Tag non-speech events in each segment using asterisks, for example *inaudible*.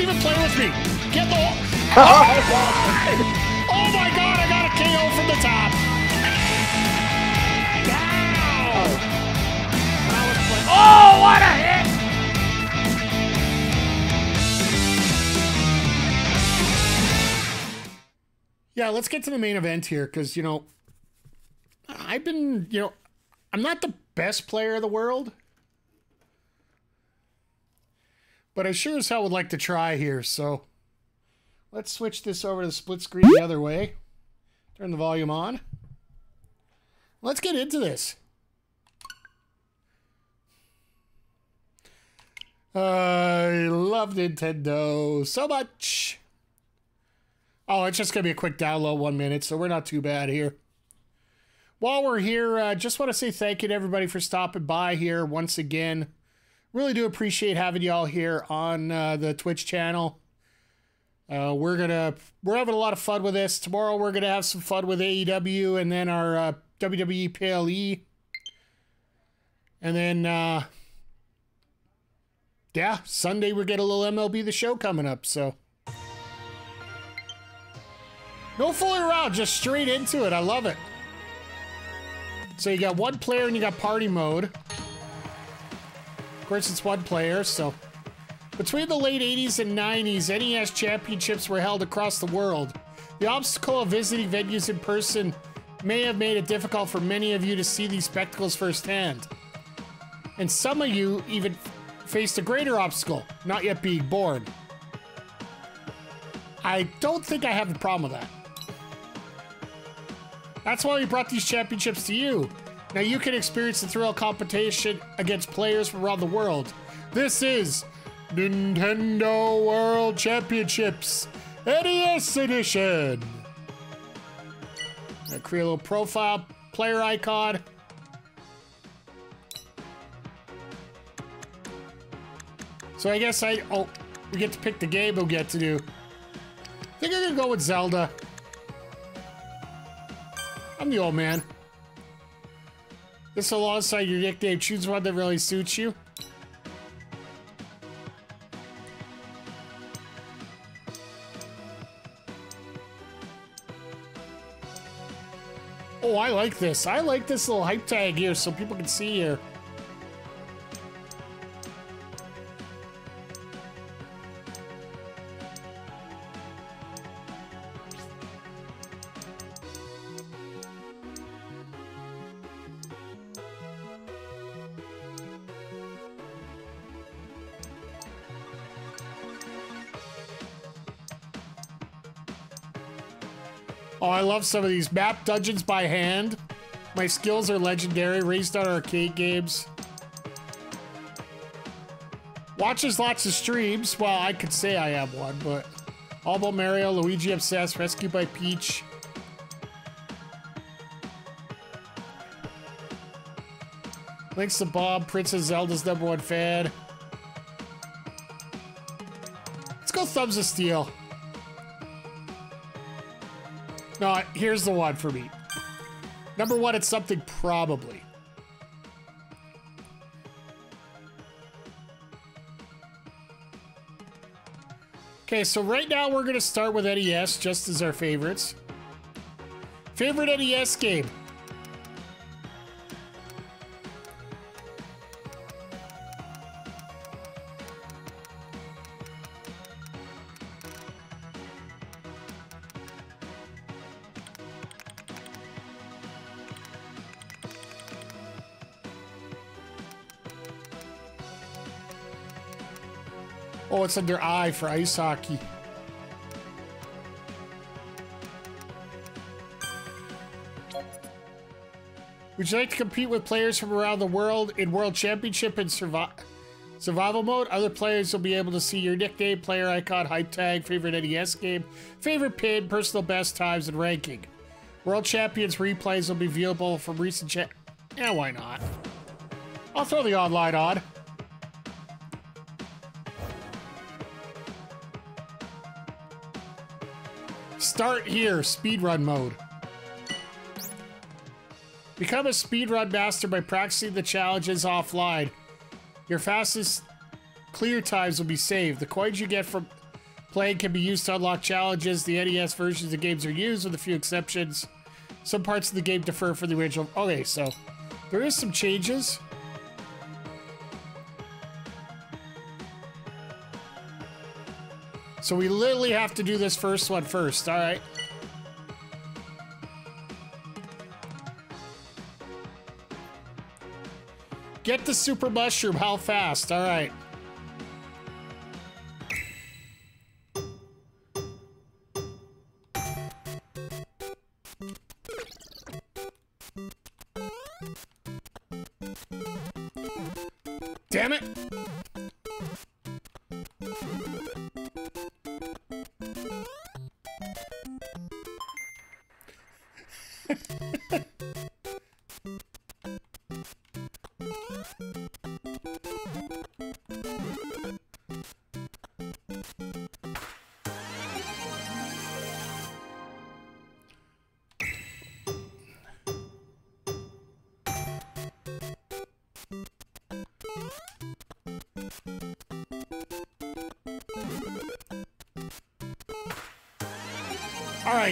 Don't even play with me. Get the. *laughs* oh my god! I got a KO from the top. Oh, what a hit! Yeah, let's get to the main event here because, you know, I've been, you know, I'm not the best player of the world, but I sure as hell would like to try here. So let's switch this over to the split screen the other way. Turn the volume on. Let's get into this. I love Nintendo so much. Oh, it's just going to be a quick download, one minute, so we're not too bad here. While we're here, uh, just want to say thank you to everybody for stopping by here once again. Really do appreciate having y'all here on uh, the Twitch channel. Uh, we're gonna we're having a lot of fun with this. Tomorrow we're gonna have some fun with AEW and then our uh, WWE PLE, and then uh, yeah, Sunday we get a little MLB the Show coming up. So no fooling around, just straight into it. I love it. So you got one player and you got party mode. Course, it's one player, so. Between the late 80s and 90s, NES championships were held across the world. The obstacle of visiting venues in person may have made it difficult for many of you to see these spectacles firsthand. And some of you even faced a greater obstacle, not yet being born. I don't think I have a problem with that. That's why we brought these championships to you. Now you can experience the thrill of competition against players from around the world. This is Nintendo World Championships NES Edition. I create a little profile player icon. So I guess I, oh, we get to pick the game we'll get to do. I think I'm gonna go with Zelda. I'm the old man. This alongside your nickname, choose one that really suits you. Oh, I like this. I like this little hype tag here so people can see here. Oh, I love some of these map dungeons by hand. My skills are legendary, on arcade games. Watches lots of streams. Well, I could say I have one, but all about Mario, Luigi obsessed, rescued by Peach. Links to Bob, Princess Zelda's number one fan. Let's go Thumbs of Steel. No, here's the one for me. Number one, it's something probably. Okay, so right now we're going to start with NES, just as our favorites. Favorite NES game? Under I for ice hockey. Would you like to compete with players from around the world in World Championship and survi survival mode? Other players will be able to see your nickname, player icon, hype tag, favorite NES game, favorite pin, personal best times, and ranking. World Champions replays will be viewable from recent cha- Yeah, why not? I'll throw the online on. Start here, speedrun mode. Become a speedrun master by practicing the challenges offline. Your fastest clear times will be saved. The coins you get from Playing can be used to unlock challenges. The NES versions of the games are used with a few exceptions. Some parts of the game differ from the original. Okay, so there is some changes. So we literally have to do this first one first, all right? Get the super mushroom, how fast? All right. It! All right, *laughs*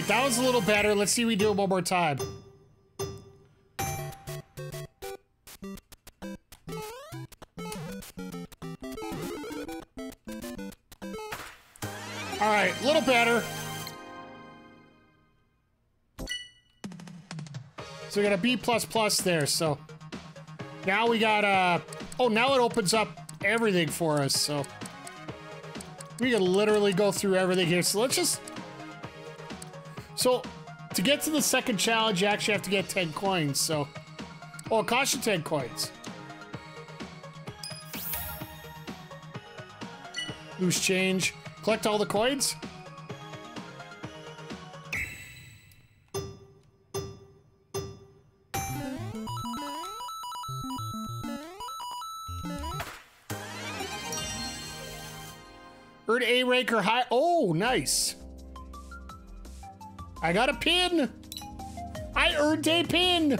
that was a little better. Let's see we do it one more time. All right, a little better. So we got a B plus plus there. So now we got uh oh now it opens up everything for us. So we can literally go through everything here. So let's just so, to get to the second challenge, you actually have to get 10 coins, so... Oh, it costs you 10 coins. Loose change. Collect all the coins. Earn A rank or high. Oh, nice. I got a pin! I earned a pin!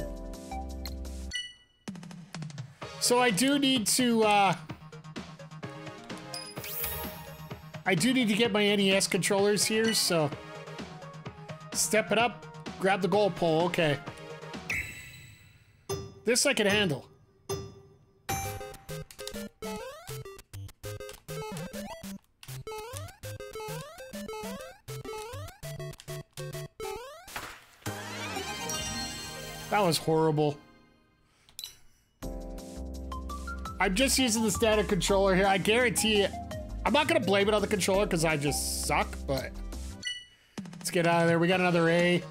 So I do need to, uh... I do need to get my NES controllers here, so... Step it up, grab the goal pole, okay. This I can handle. That was horrible. I'm just using the standard controller here. I guarantee it. I'm not to blame it on the controller because I just suck, but let's get out of there. We got another A.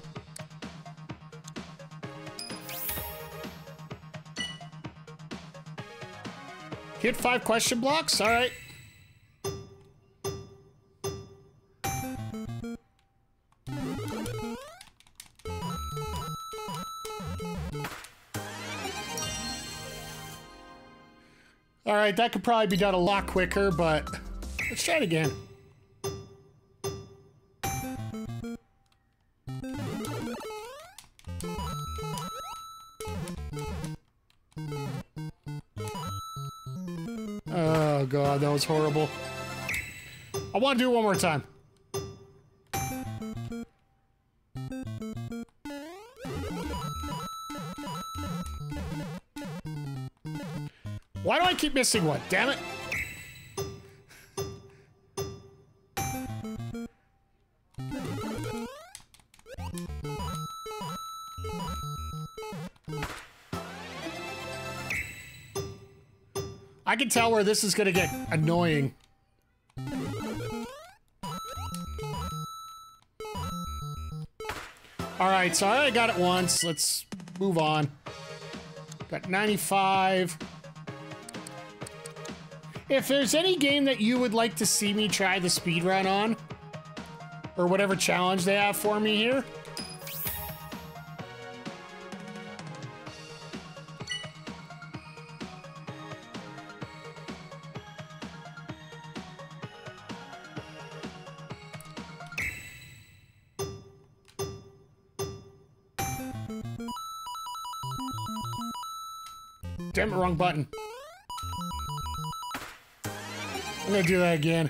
Hit five question blocks? All right. Right, that could probably be done a lot quicker, but let's try it again. Oh god, that was horrible. I want to do it one more time. Why do I keep missing one? Damn it. I can tell where this is going to get annoying. All right, so I got it once. Let's move on. Got 95. If there's any game that you would like to see me try the speed run on, or whatever challenge they have for me here, Damn it, wrong button. I'm gonna do that again.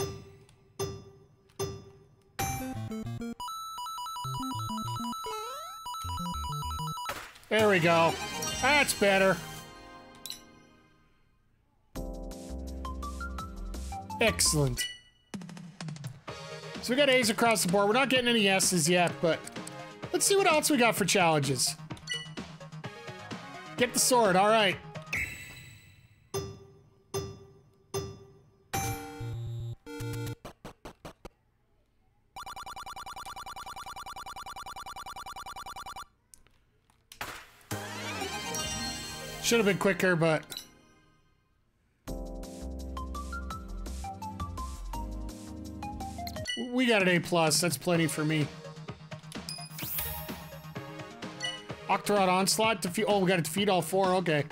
There we go. That's better. Excellent. So we got A's across the board. We're not getting any S's yet, but let's see what else we got for challenges. Get the sword. All right. Should have been quicker, but... We got an A+, plus. that's plenty for me. Octorok Onslaught, defeat- oh, we gotta defeat all four, okay.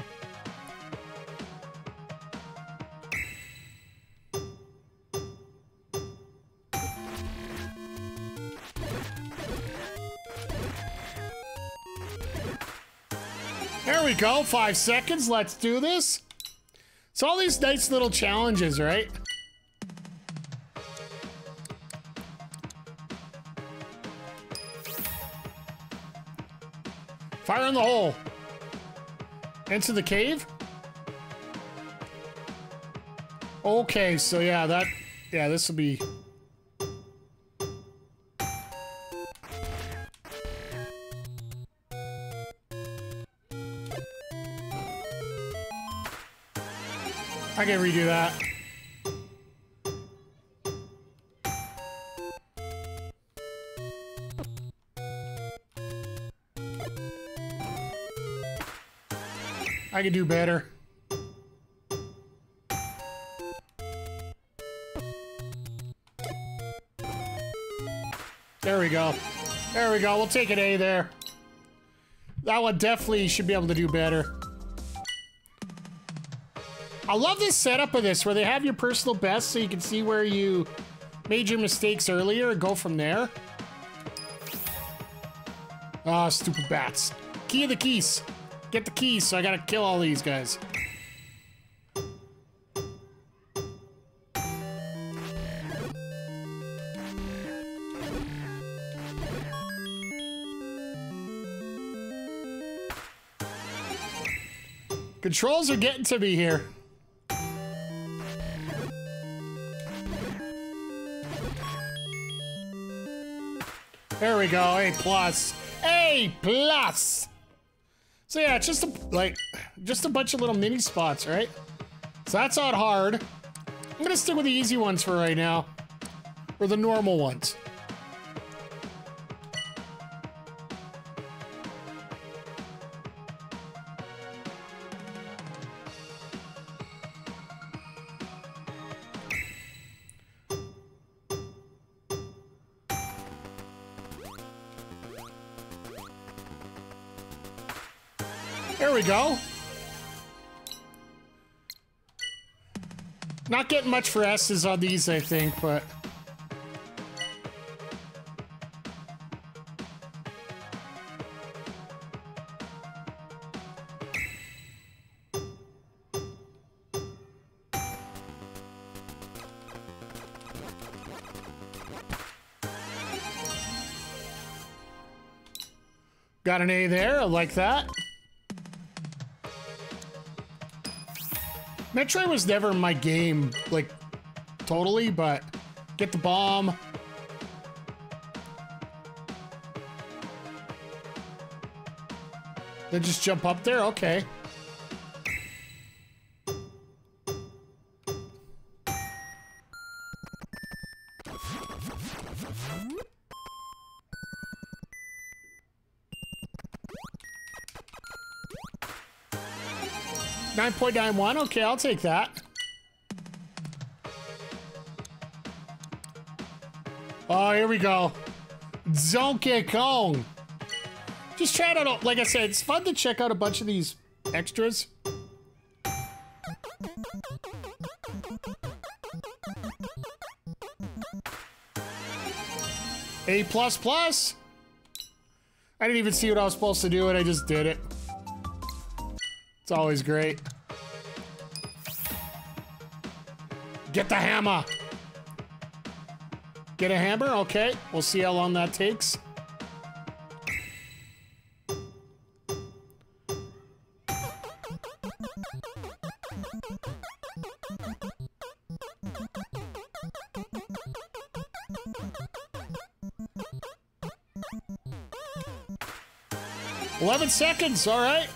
Go, five seconds, let's do this. It's all these nice little challenges, right? Fire in the hole. Into the cave? Okay, so yeah, that... Yeah, this will be... I can redo that. I can do better. There we go. There we go. We'll take an A there. That one definitely should be able to do better. I love this setup of this, where they have your personal best so you can see where you made your mistakes earlier and go from there. Ah, oh, stupid bats. Key of the keys. Get the keys, so I gotta kill all these guys. Controls are getting to me here. There we go, A plus. A plus! So yeah, it's just a, like, just a bunch of little mini spots, right? So that's not hard. I'm gonna stick with the easy ones for right now. Or the normal ones. Go. Not getting much for S's on these, I think, but... Got an A there, I like that. Metroid was never my game, like, totally, but get the bomb. Then just jump up there? Okay. Nine point nine one. Okay, I'll take that. Oh, here we go. Donkey Kong. Just try it out. Like I said, it's fun to check out a bunch of these extras. A plus plus. I didn't even see what I was supposed to do and I just did it. It's always great. Get the hammer! Get a hammer? Okay. We'll see how long that takes. Eleven seconds, all right.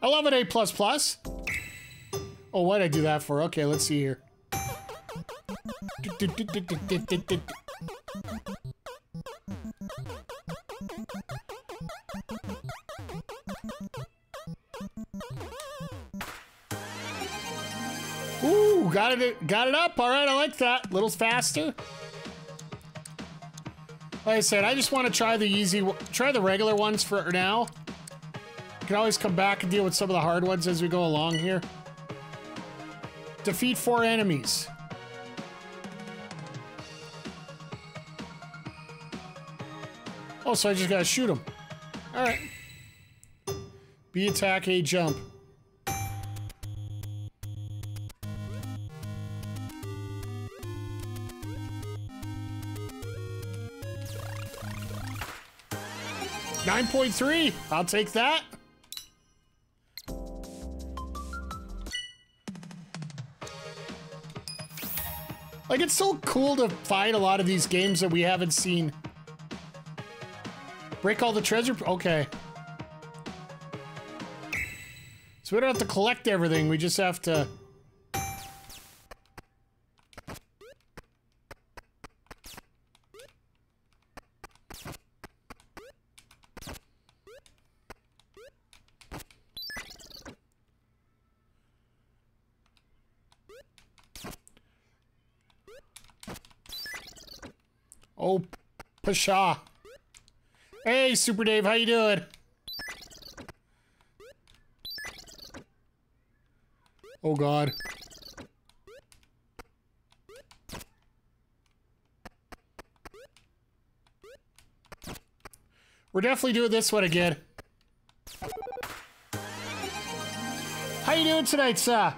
I love an A plus plus. Oh, why'd I do that for? Okay, let's see here. Ooh, got it, got it up. All right, I like that. A little faster. Like I said, I just want to try the easy, try the regular ones for now. Can always come back and deal with some of the hard ones as we go along here. Defeat four enemies. Oh, so I just gotta shoot him. All right. B attack, A jump. Nine point three. I'll take that. Like, it's so cool to find a lot of these games that we haven't seen. Break all the treasure? Okay. So we don't have to collect everything, we just have to... Oh, Pasha. Hey, Super Dave, how you doing? Oh, God. We're definitely doing this one again. How you doing tonight, sir?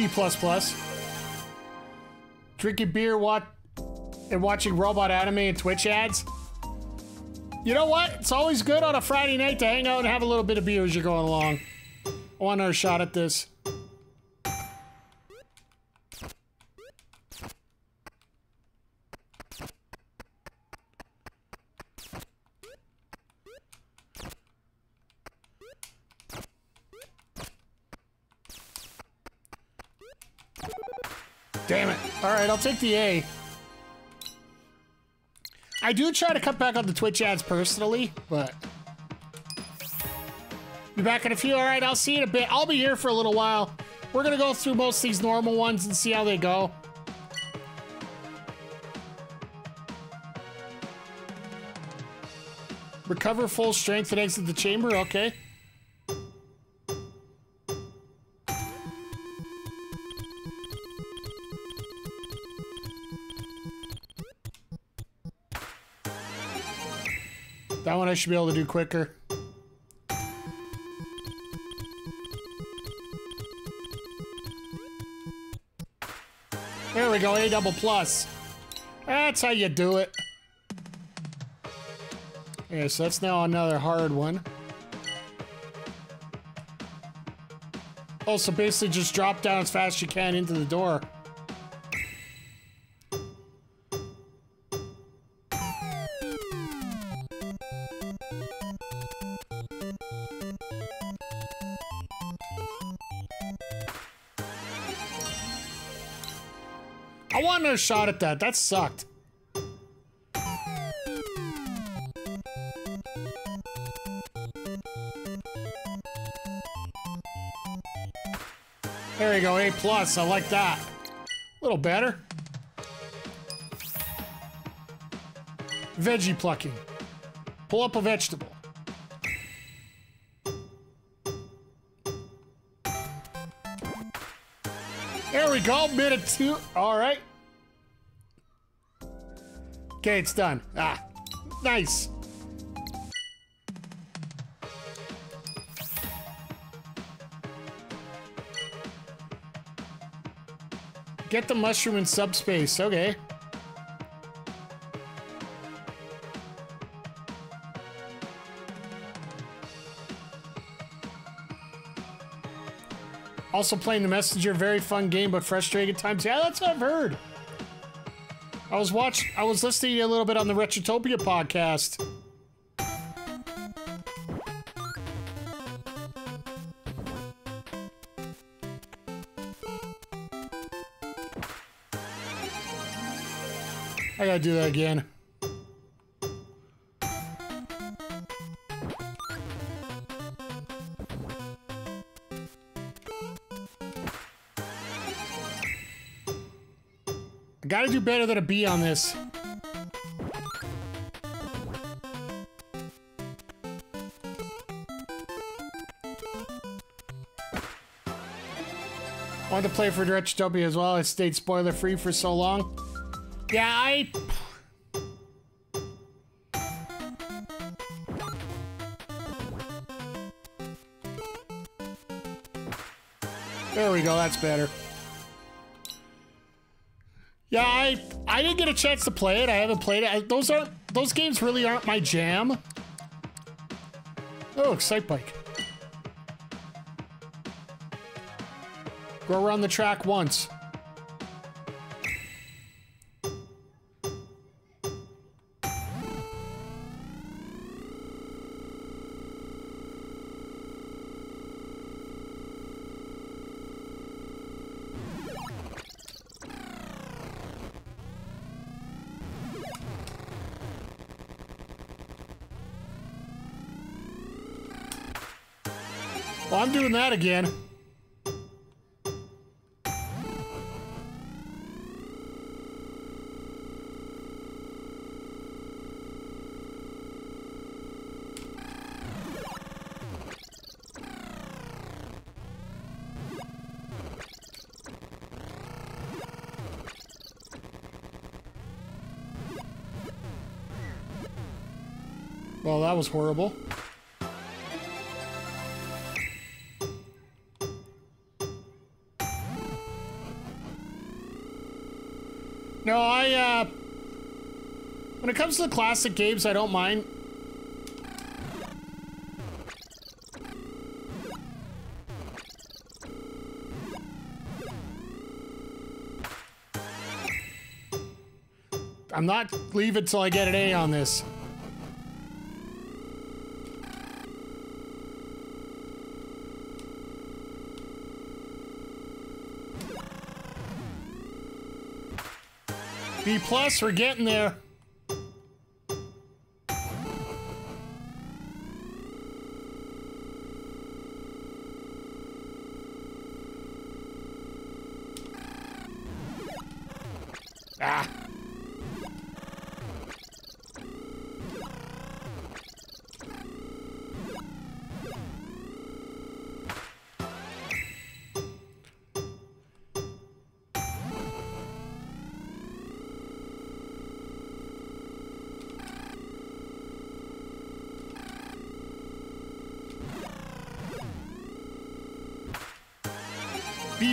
B plus plus. Drinking beer, what, and watching robot anime and Twitch ads. You know what? It's always good on a Friday night to hang out and have a little bit of beer as you're going along. I want another shot at this. Damn it. All right, I'll take the A. I do try to cut back on the Twitch ads personally, but... Be back in a few. All right, I'll see you in a bit. I'll be here for a little while. We're going to go through most of these normal ones and see how they go. Recover full strength and exit the chamber. Okay. I should be able to do quicker. There we go, A double plus. That's how you do it. Yeah, so that's now another hard one. Oh, so basically just drop down as fast as you can into the door. Another shot at that. That sucked. There you go, A plus. I like that. A little better. Veggie plucking. Pull up a vegetable. There we go, minute two. All right. Okay, it's done. Ah, nice. Get the mushroom in subspace. Okay. Also playing the messenger, very fun game, but frustrating at times. Yeah, that's what I've heard. I was watch I was listening a little bit on the Retrotopia podcast. I gotta do that again. Do better than a B on this. Wanted to play for Directopia as well. I stayed spoiler free for so long. Yeah, I. There we go, that's better. I I didn't get a chance to play it. I haven't played it. Those aren't those games really aren't my jam. Oh, Excitebike. Go around the track once. Doing that again. Well, that was horrible. When it comes to the classic games, I don't mind. I'm not leaving till I get an A on this. B plus, we're getting there.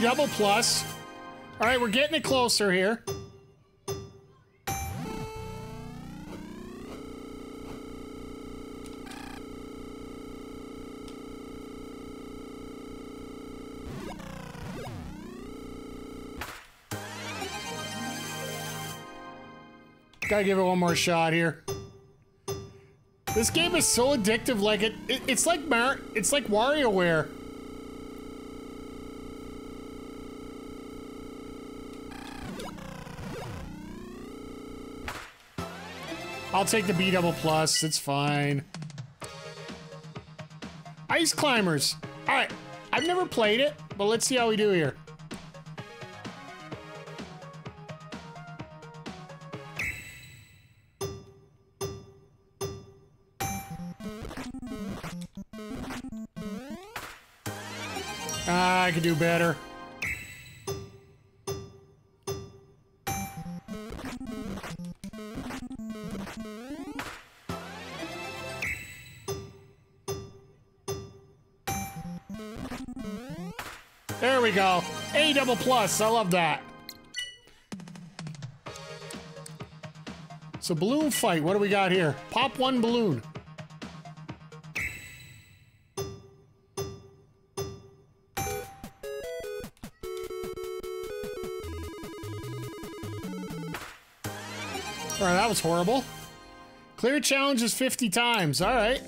Double plus. All right, we're getting it closer here. Gotta give it one more shot here. This game is so addictive, like it, it it's like Mar it's like WarioWare. I'll take the B double plus. It's fine. Ice Climbers. All right. I've never played it, but let's see how we do here. Ah, I could do better. Double plus. I love that. So balloon fight. What do we got here? Pop one balloon. All right, that was horrible. Clear challenges 50 times. All right.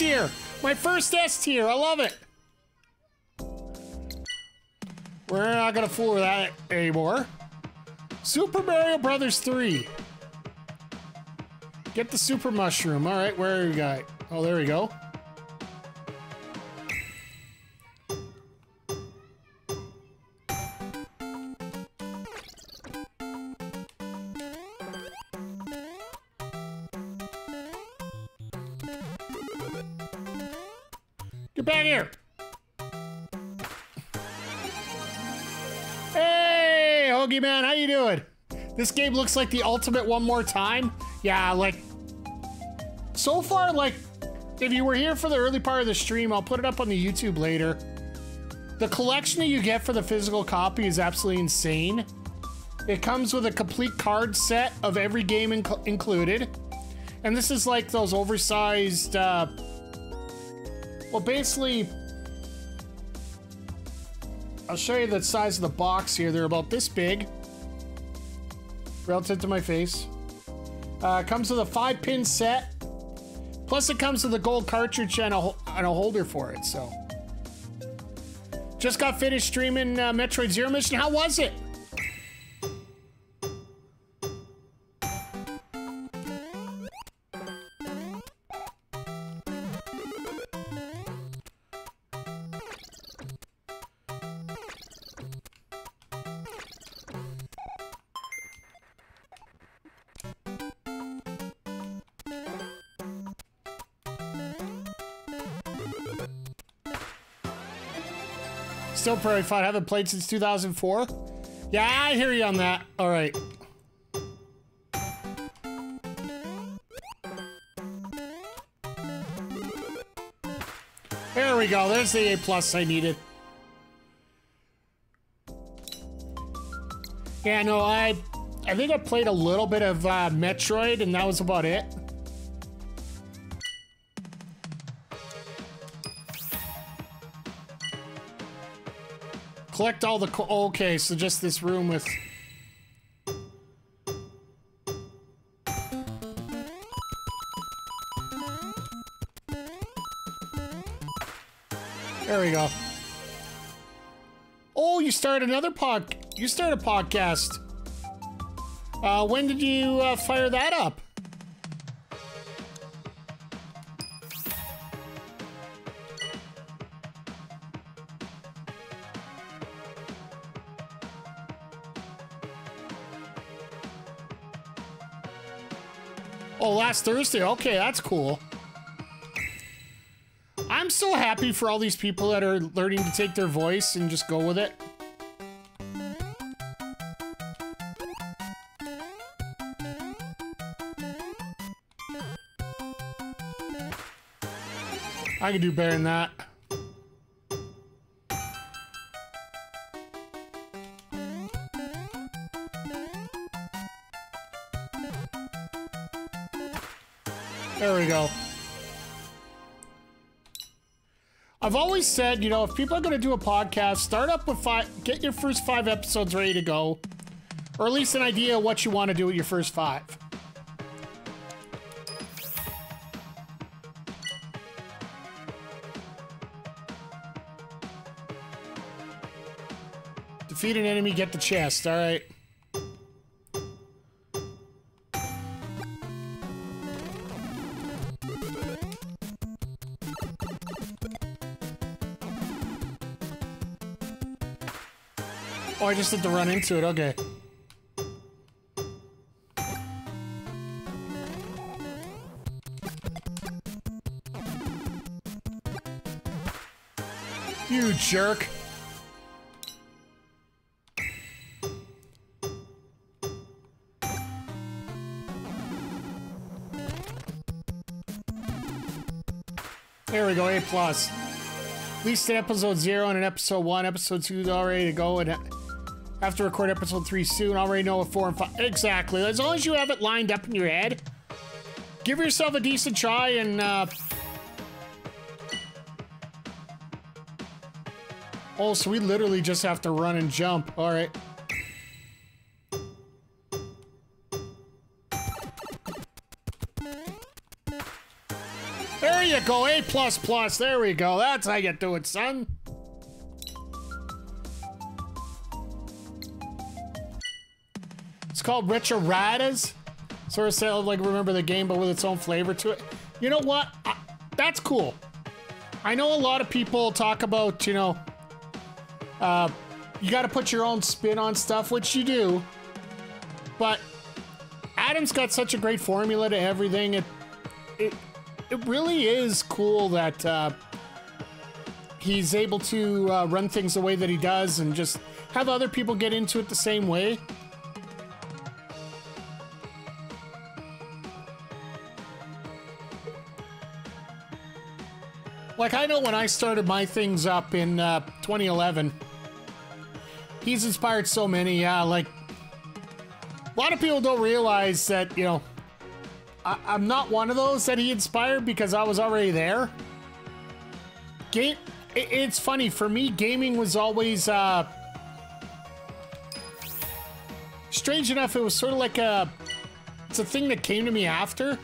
Tier. My first S tier. I love it. We're not gonna fool with that anymore. Super Mario Brothers 3. Get the super mushroom. All right, where are you guy? Oh, there we go. Get back here. Hey, Hoagie Man, how you doing? This game looks like the ultimate one more time. Yeah, like so far, like if you were here for the early part of the stream, I'll put it up on the YouTube later. The collection that you get for the physical copy is absolutely insane. It comes with a complete card set of every game inc included. And this is like those oversized, uh, well, basically, I'll show you the size of the box here. They're about this big, relative to my face. Uh, comes with a five pin set. Plus, it comes with a gold cartridge and a, and a holder for it. So, just got finished streaming uh, Metroid Zero Mission. How was it? Still pretty fun. Haven't played since 2004. Yeah, I hear you on that. All right. There we go. There's the A plus I needed. Yeah, no, I, I think I played a little bit of uh, Metroid, and that was about it. Collect all the. okay, so just this room with. There we go. Oh, you start another pod. You start a podcast. Uh, when did you uh, fire that up? Oh, last Thursday. Okay, that's cool. I'm so happy for all these people that are learning to take their voice and just go with it. I can do better than that. There we go. I've always said, you know, if people are going to do a podcast, start up with five, get your first five episodes ready to go, or at least an idea of what you want to do with your first five. Defeat an enemy, get the chest. All right. Just had to run into it. Okay. You jerk. There we go, A plus. At least in episode zero and in episode one. Episode two is all ready to go, and have to record episode three soon. Already know what four and five exactly. As long as you have it lined up in your head, give yourself a decent try and. Uh, oh, so we literally just have to run and jump. All right. There you go, A plus plus. There we go. That's how you do it, son. Called Retro Radas. Sort of sound like remember the game, but with its own flavor to it. You know what? I, that's cool. I know a lot of people talk about, you know, uh, you got to put your own spin on stuff, which you do. But Adam's got such a great formula to everything. It, it, it really is cool that uh, he's able to uh, run things the way that he does and just have other people get into it the same way. Like, I know when I started my things up in uh, 2011, he's inspired so many. Yeah, like, a lot of people don't realize that, you know, I, am not one of those that he inspired because I was already there. Game, it's funny for me. Gaming was always uh, strange enough. It was sort of like a, it's a thing that came to me after.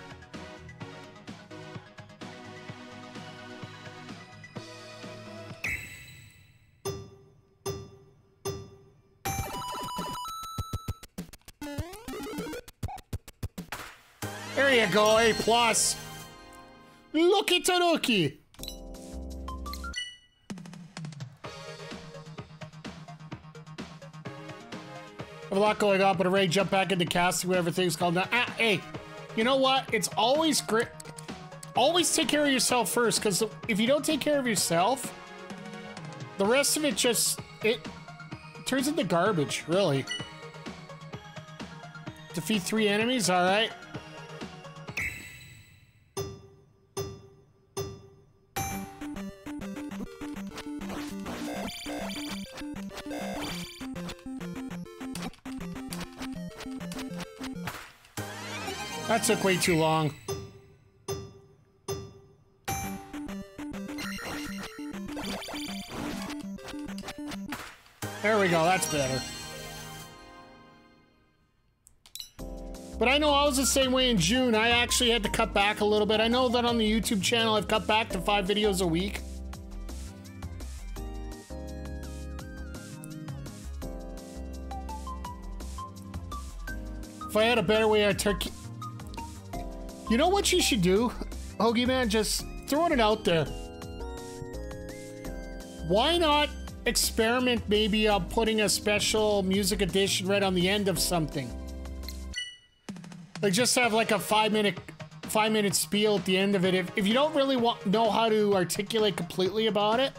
There you go, A plus. Looky. Have a lot going on, but I'm jump back into casting whatever things called now. Ah, hey, you know what? It's always great. Always take care of yourself first, because if you don't take care of yourself, the rest of it just it turns into garbage, really. Defeat three enemies, all right. Took way too long. There we go, that's better. But I know I was the same way in June. I actually had to cut back a little bit. I know that on the YouTube channel, I've cut back to five videos a week. If I had a better way, I'd turkey. You know what you should do, Hoagie Man? Just throwing it out there. Why not experiment maybe on putting a special music edition right on the end of something? Like just have like a five minute five minute spiel at the end of it. If, if you don't really want know how to articulate completely about it.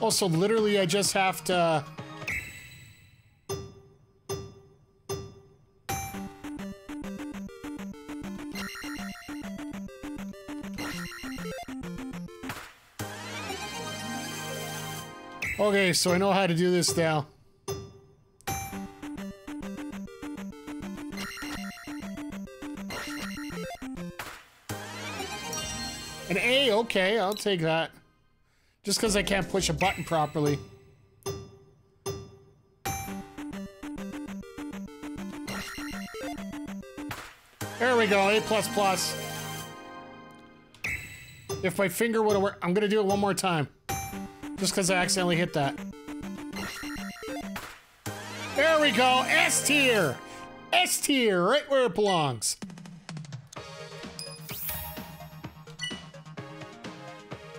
Also, literally, I just have to... Okay, so I know how to do this now. An A, okay, I'll take that. Just because I can't push a button properly. There we go, A++. plus plus. If my finger would have worked, I'm gonna do it one more time. Just because I accidentally hit that. There we go, S tier! S tier, right where it belongs.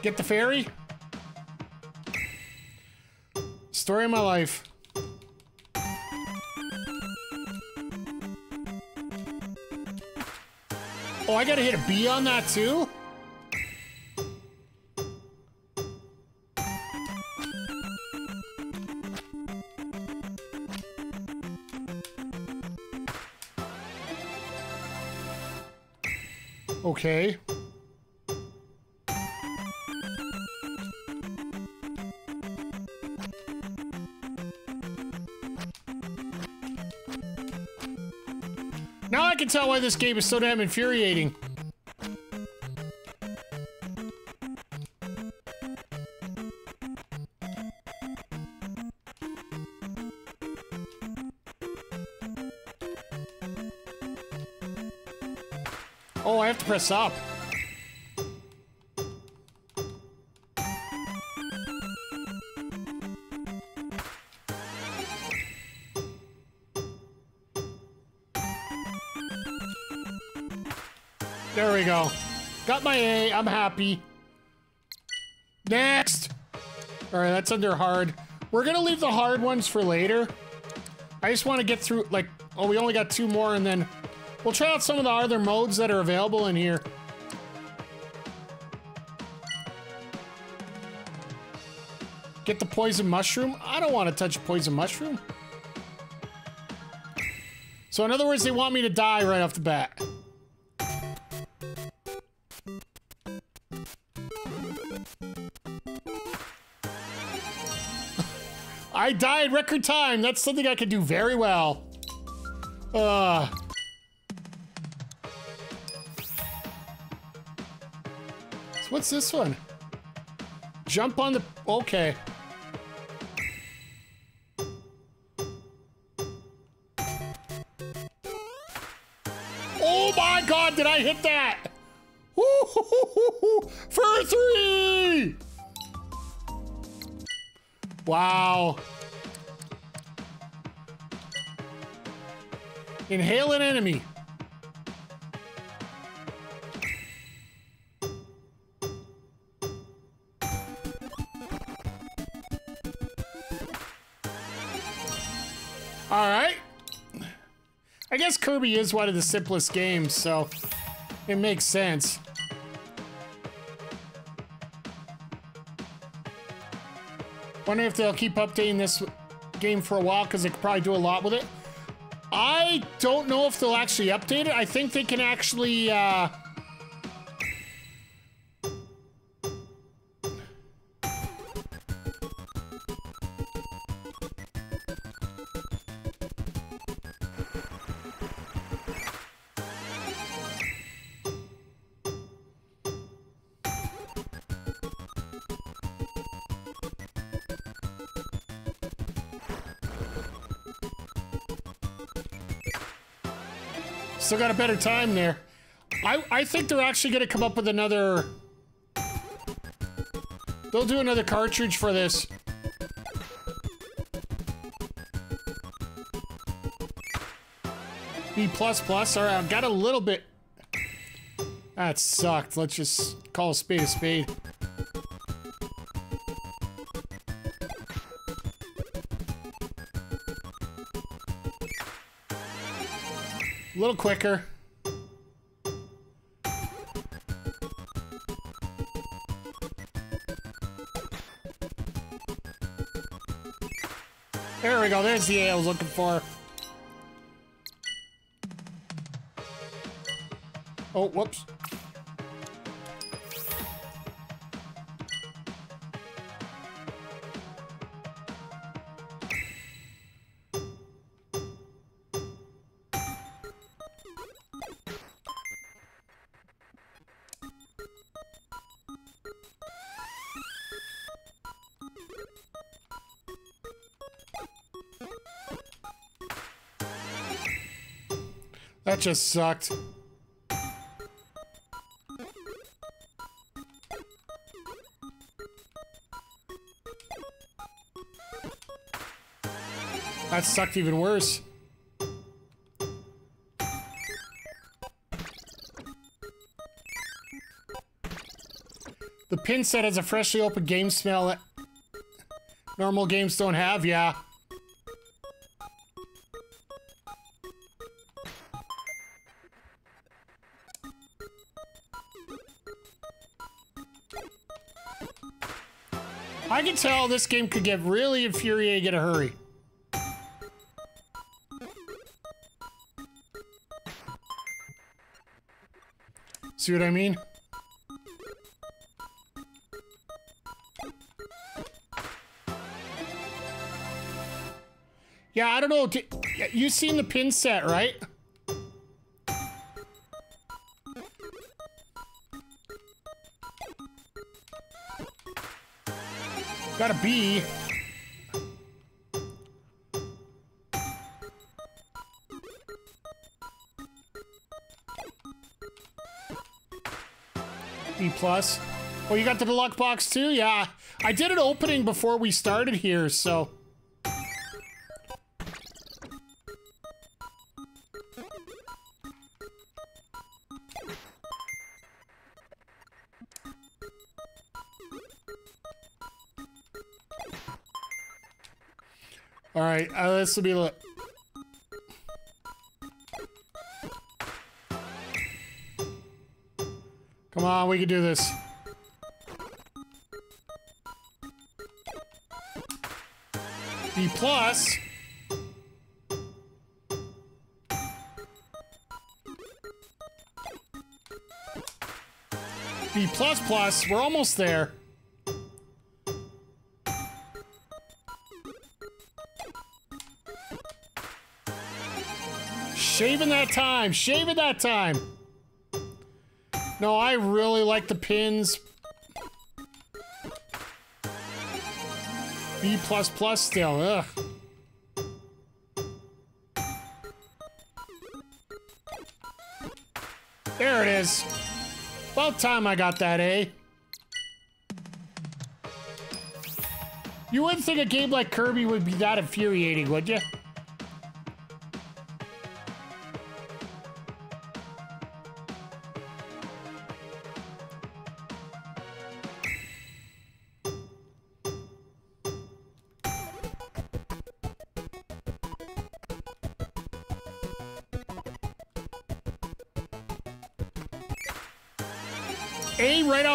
Get the fairy? Story of my life. Oh, I gotta hit a B on that too? Okay. Can tell why this game is so damn infuriating. Oh, I have to press up. Got my A. I'm happy. Next. All right, that's under hard. We're gonna leave the hard ones for later. I just want to get through, like, oh, we only got two more, and then we'll try out some of the other modes that are available in here. Get the poison mushroom? I don't want to touch poison mushroom. So in other words, they want me to die right off the bat. I died record time. That's something I can do very well. Uh. So what's this one? Jump on the... Okay. Oh my god, did I hit that? *laughs* For three! Wow. Inhale an enemy. All right. I guess Kirby is one of the simplest games, so it makes sense. Wonder if they'll keep updating this game for a while because they could probably do a lot with it. I don't know if they'll actually update it. I think they can actually uh, Still got a better time there. I, I think they're actually going to come up with another... They'll do another cartridge for this. B++, plus alright, I've got a little bit... That sucked. Let's just call a spade a spade. Little quicker. There we go. There's the A I was looking for. Oh, whoops. Just sucked. That sucked even worse. The pin set has a freshly opened game smell that normal games don't have, yeah. Tell this game could get really infuriating in a hurry. See what I mean? Yeah, I don't know. You seen the pin set, right? Got a B. B plus. Oh, you got the deluxe box too? Yeah. I did an opening before we started here, so... this will be. Come on, we can do this. B plus. B plus plus. We're almost there. Shaving that time. Shaving that time. No, I really like the pins. B plus plus still. Ugh. There it is. About time I got that A. You wouldn't think a game like Kirby would be that infuriating, would you?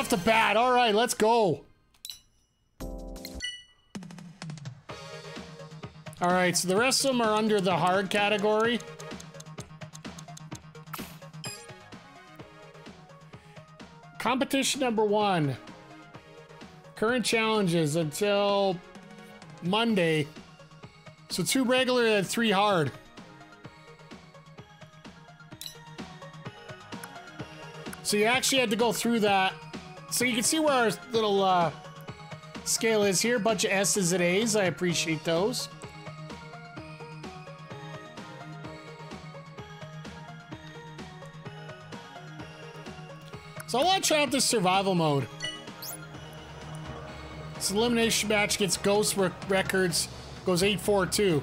Off the bat. All right, let's go. All right, so the rest of them are under the hard category. Competition number one. Current challenges until Monday. So two regular and three hard. So you actually had to go through that. So you can see where our little uh, scale is here. Bunch of S's and A's. I appreciate those. So I want to try out this survival mode. This elimination match gets Ghost Records. Goes 8-4-2.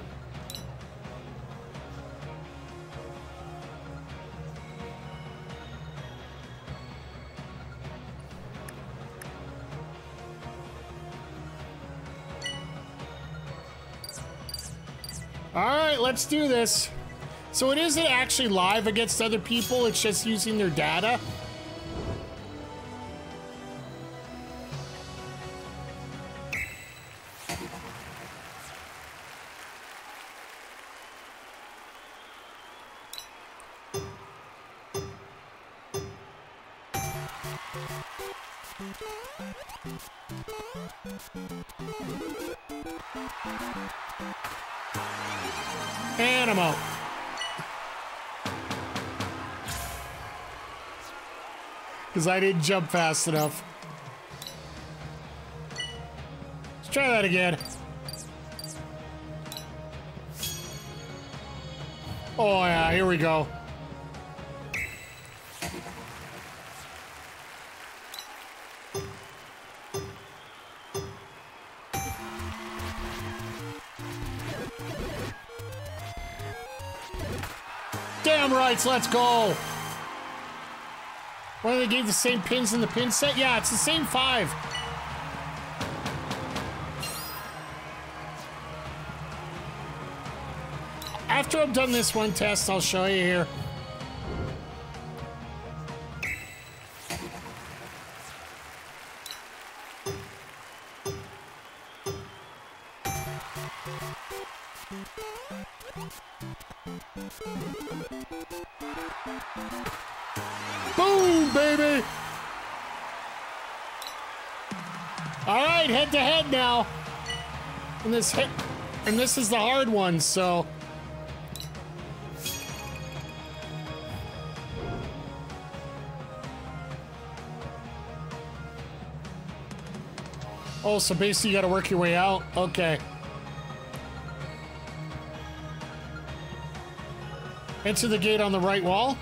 Let's do this. So it isn't actually live against other people, it's just using their data. Because I didn't jump fast enough. Let's try that again. Oh yeah, here we go. Damn rights, let's go! Why they gave the same pins in the pin set? Yeah, it's the same five. After I've done this one test, I'll show you here. Now. And this hit, and this is the hard one, so. Oh, so basically you gotta work your way out? Okay. Enter the gate on the right wall.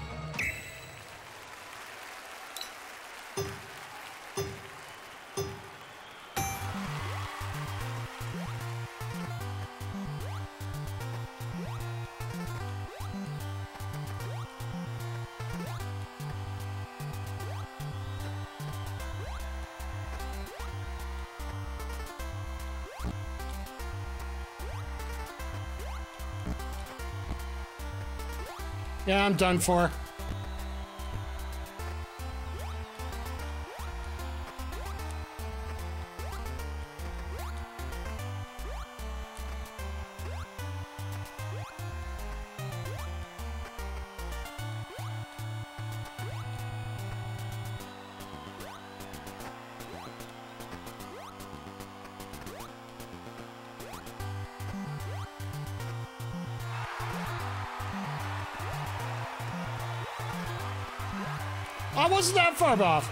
I'm done for. I wasn't that far off.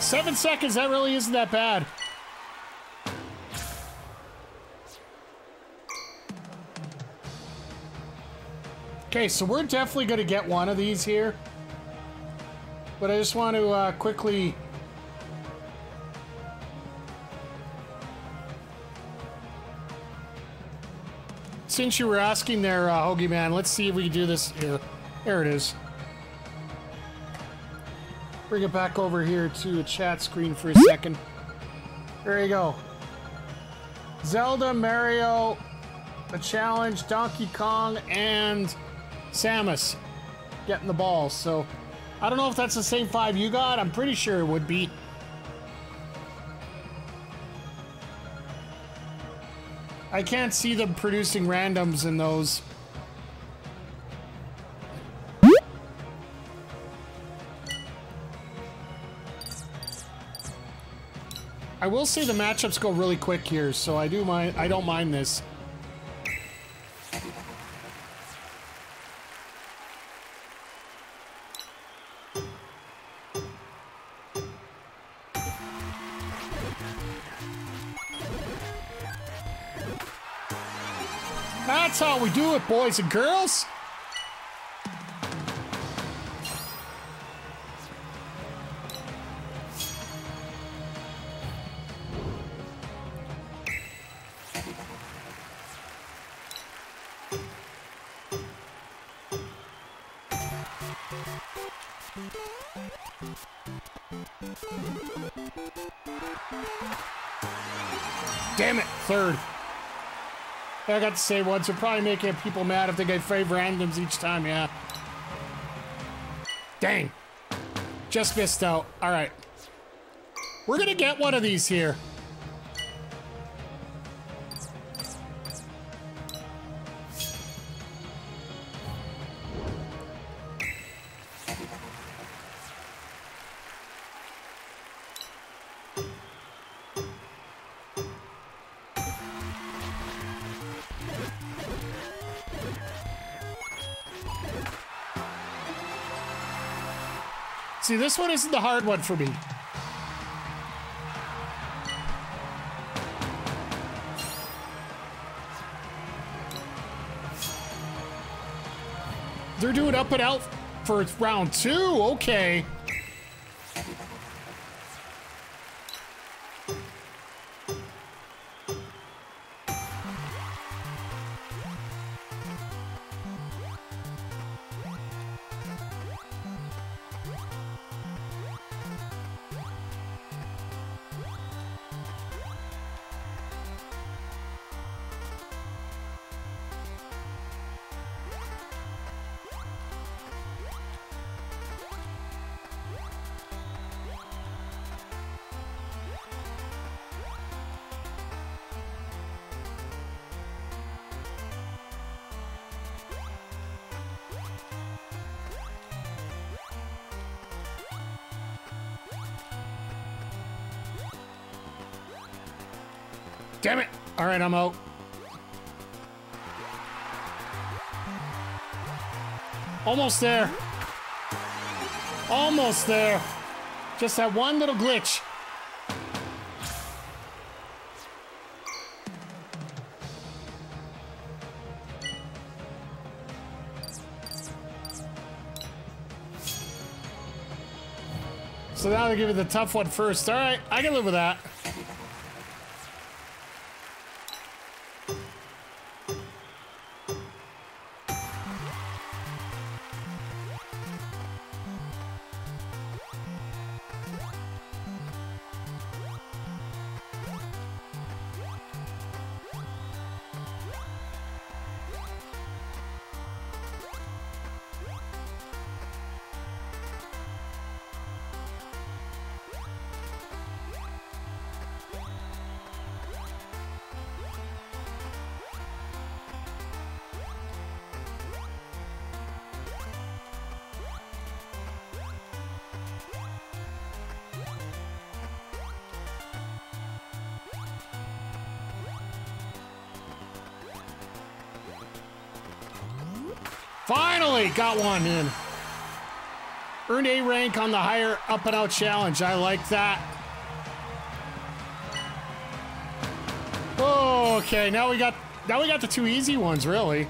Seven seconds, that really isn't that bad. Okay, so we're definitely going to get one of these here. But I just want to uh, quickly... Since you were asking there, uh, Hoagie Man, let's see if we can do this here. There it is. Bring it back over here to a chat screen for a second. There you go. Zelda, Mario, the challenge, Donkey Kong, and Samus getting the balls. So I don't know if that's the same five you got. I'm pretty sure it would be. I can't see them producing randoms in those. I will say the matchups go really quick here, so I do mind. I don't mind this. That's how we do it, boys and girls. Third. I got to say once, we're probably making people mad if they get five randoms each time, yeah. Dang. Just missed out. All right. We're going to get one of these here. This one isn't the hard one for me. They're doing up and out for round two? Okay. Right, I'm out. Almost there. Almost there. Just that one little glitch. So now they give you the tough one first. All right, I can live with that. Got one in. Earned A rank on the higher up and out challenge. I like that. Okay. Now we got now we got the two easy ones, really.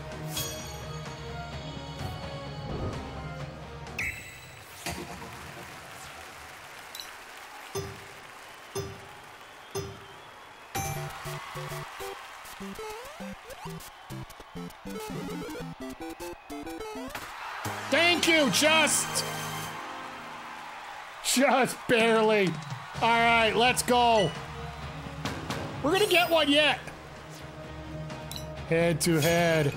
Just. Just barely. All right, let's go. We're gonna get one yet. Head to head.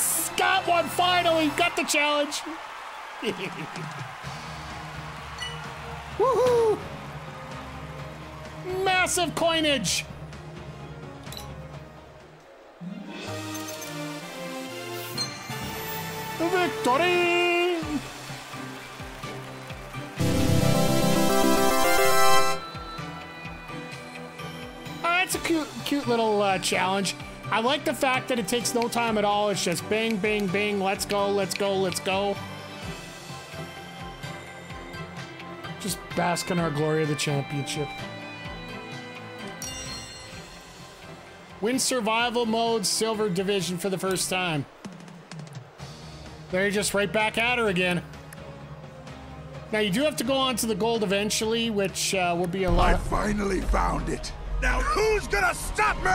Yes! Got one finally! Got the challenge! *laughs* Woohoo! Massive coinage! Victory! Oh, that's a cute, cute little uh, challenge. I like the fact that it takes no time at all. It's just bing, bing, bing. Let's go, let's go, let's go. Just bask in our glory of the championship. Win survival mode, silver division for the first time. They're just right back at her again. Now you do have to go on to the gold eventually, which uh, will be a lot. I finally found it. Now who's gonna stop me?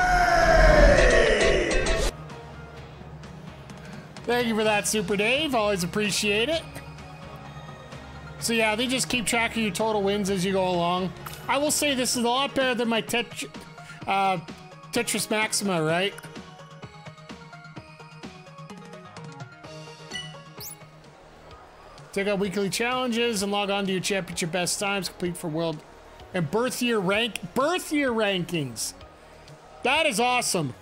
Thank you for that, Super Dave. Always appreciate it. So yeah, they just keep track of your total wins as you go along. I will say this is a lot better than my tet uh, Tetris Maxima, right? Take out weekly challenges and log on to your championship best times, complete for world and birth year rank birth year rankings. That is awesome.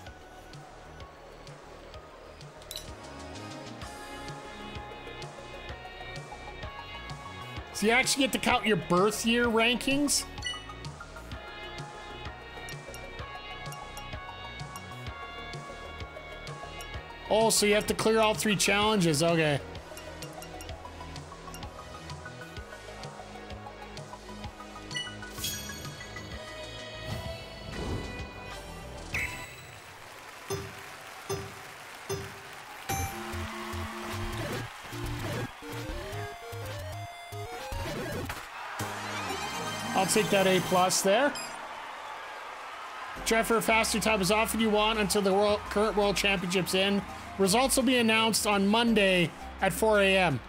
So you actually get to count your birth year rankings? Oh, so you have to clear all three challenges. Okay. That A plus there. Try for a faster time as often you want until the world, current World Championships end. Results will be announced on Monday at 4 a.m.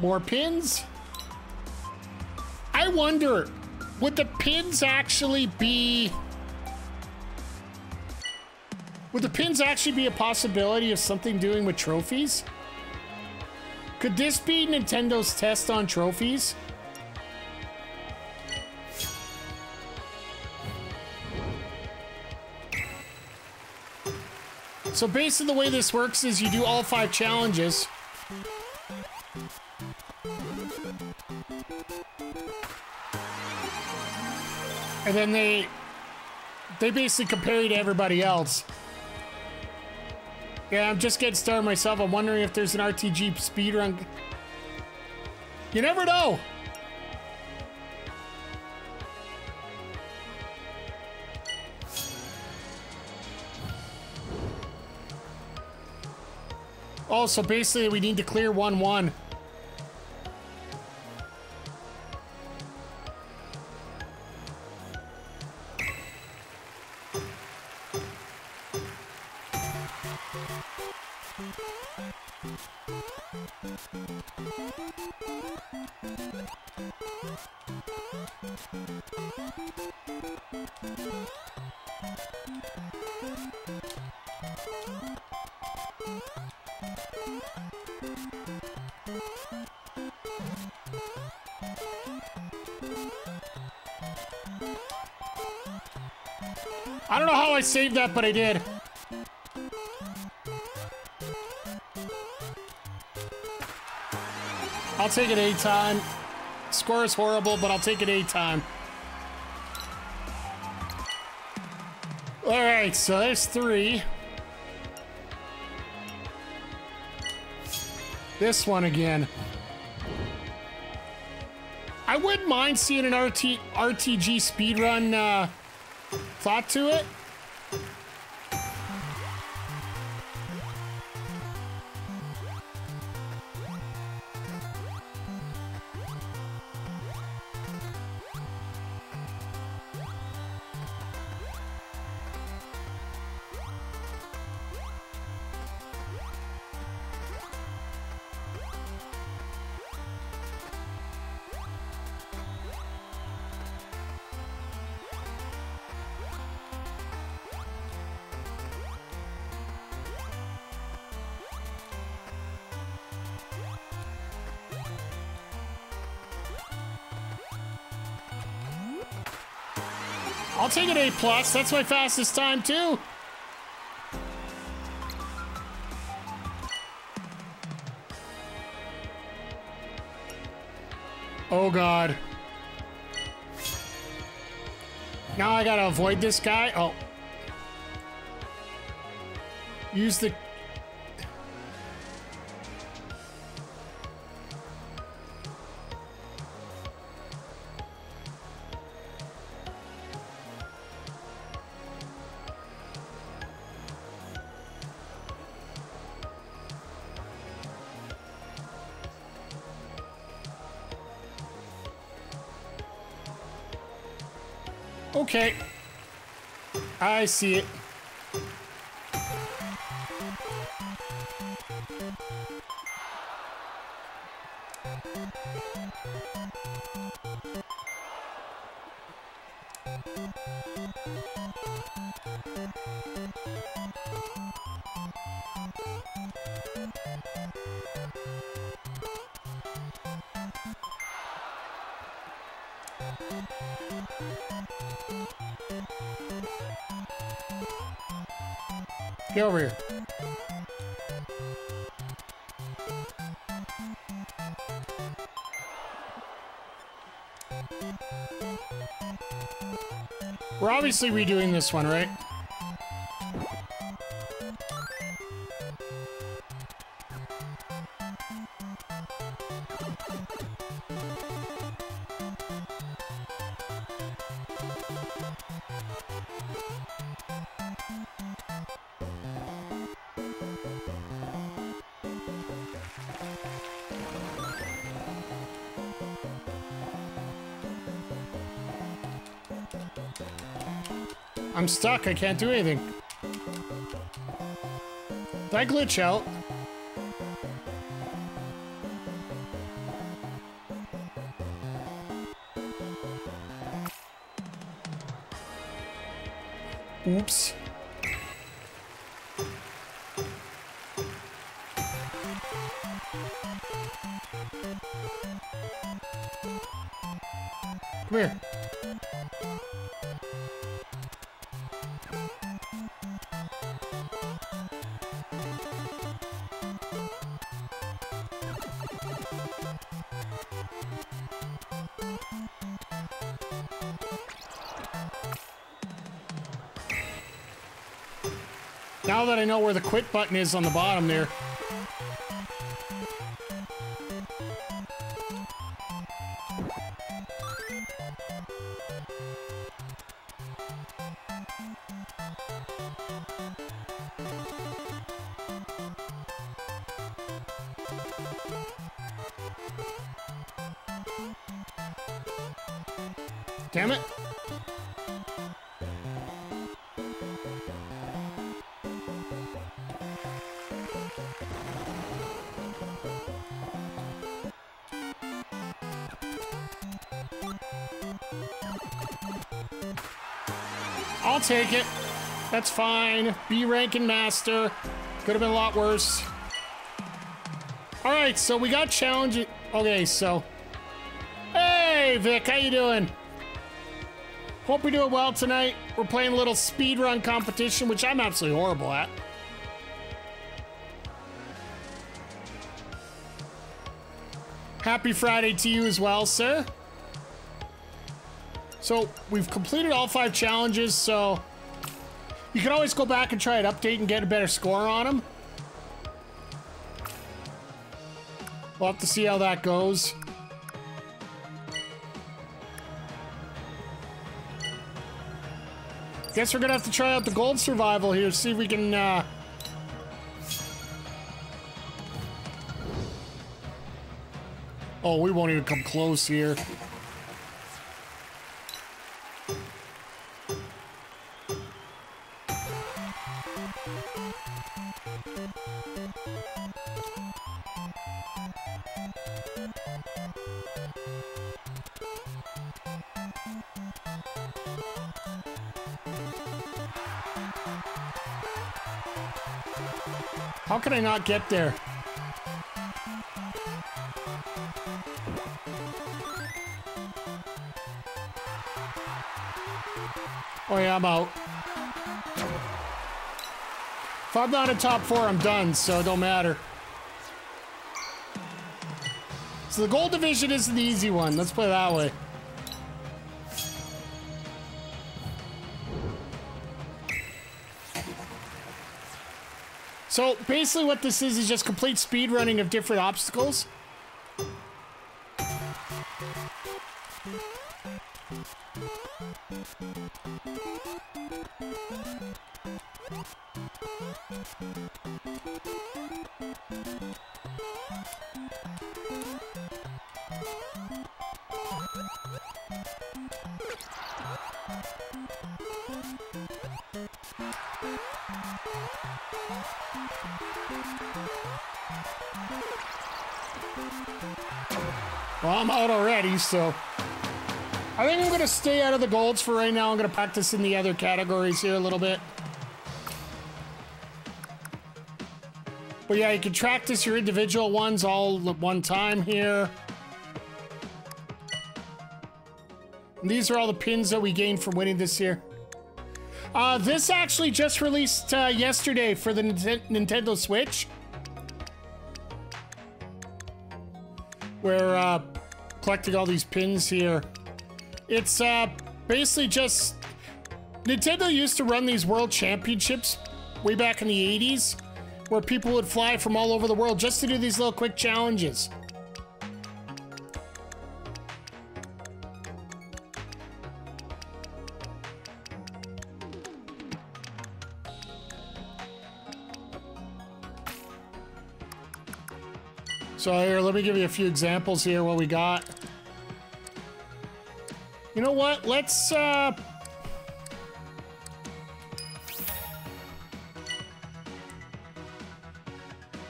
More pins? I wonder, would the pins actually be... Would the pins actually be a possibility of something doing with trophies? Could this be Nintendo's test on trophies? So basically the way this works is you do all five challenges. And then they they basically compare you to everybody else. Yeah, I'm just getting started myself. I'm wondering if there's an RTG speedrun. You never know. Oh, so basically we need to clear 1-1. Saved that, but I did. I'll take it eight time. Score is horrible, but I'll take it eight time. All right, so there's three. This one again. I wouldn't mind seeing an RT, RTG speedrun uh, thought to it. A plus. That's my fastest time too. Oh god. Now I gotta avoid this guy. Oh. Use the Okay. I see it. Get over here. We're obviously redoing this one, right? Stuck. I can't do anything. Did I glitch out? Oops. Now that I know where the quit button is on the bottom there. I'll take it. That's fine. B ranking master. Could have been a lot worse. All right, so we got challenge. Okay, so. Hey, Vic, how you doing? Hope you're doing well tonight. We're playing a little speed run competition, which I'm absolutely horrible at. Happy Friday to you as well, sir. So we've completed all five challenges, so you can always go back and try it update and get a better score on them. We'll have to see how that goes. Guess we're gonna have to try out the gold survival here, see if we can, uh... Oh, we won't even come close here. Not get there? Oh yeah, I'm out. If I'm not in top four, I'm done, so it don't matter. So the gold division isn't the easy one. Let's play that way. So basically what this is is just complete speed running of different obstacles. So... I think I'm going to stay out of the golds for right now. I'm going to practice in the other categories here a little bit. But yeah, you can practice your individual ones all at one time here. And these are all the pins that we gained from winning this year. Uh, this actually just released uh, yesterday for the Nintendo Switch. We're uh, collecting all these pins here. It's uh, basically just... Nintendo used to run these world championships way back in the 80s where people would fly from all over the world just to do these little quick challenges. So here, let me give you a few examples here what we got. You know what? Let's uh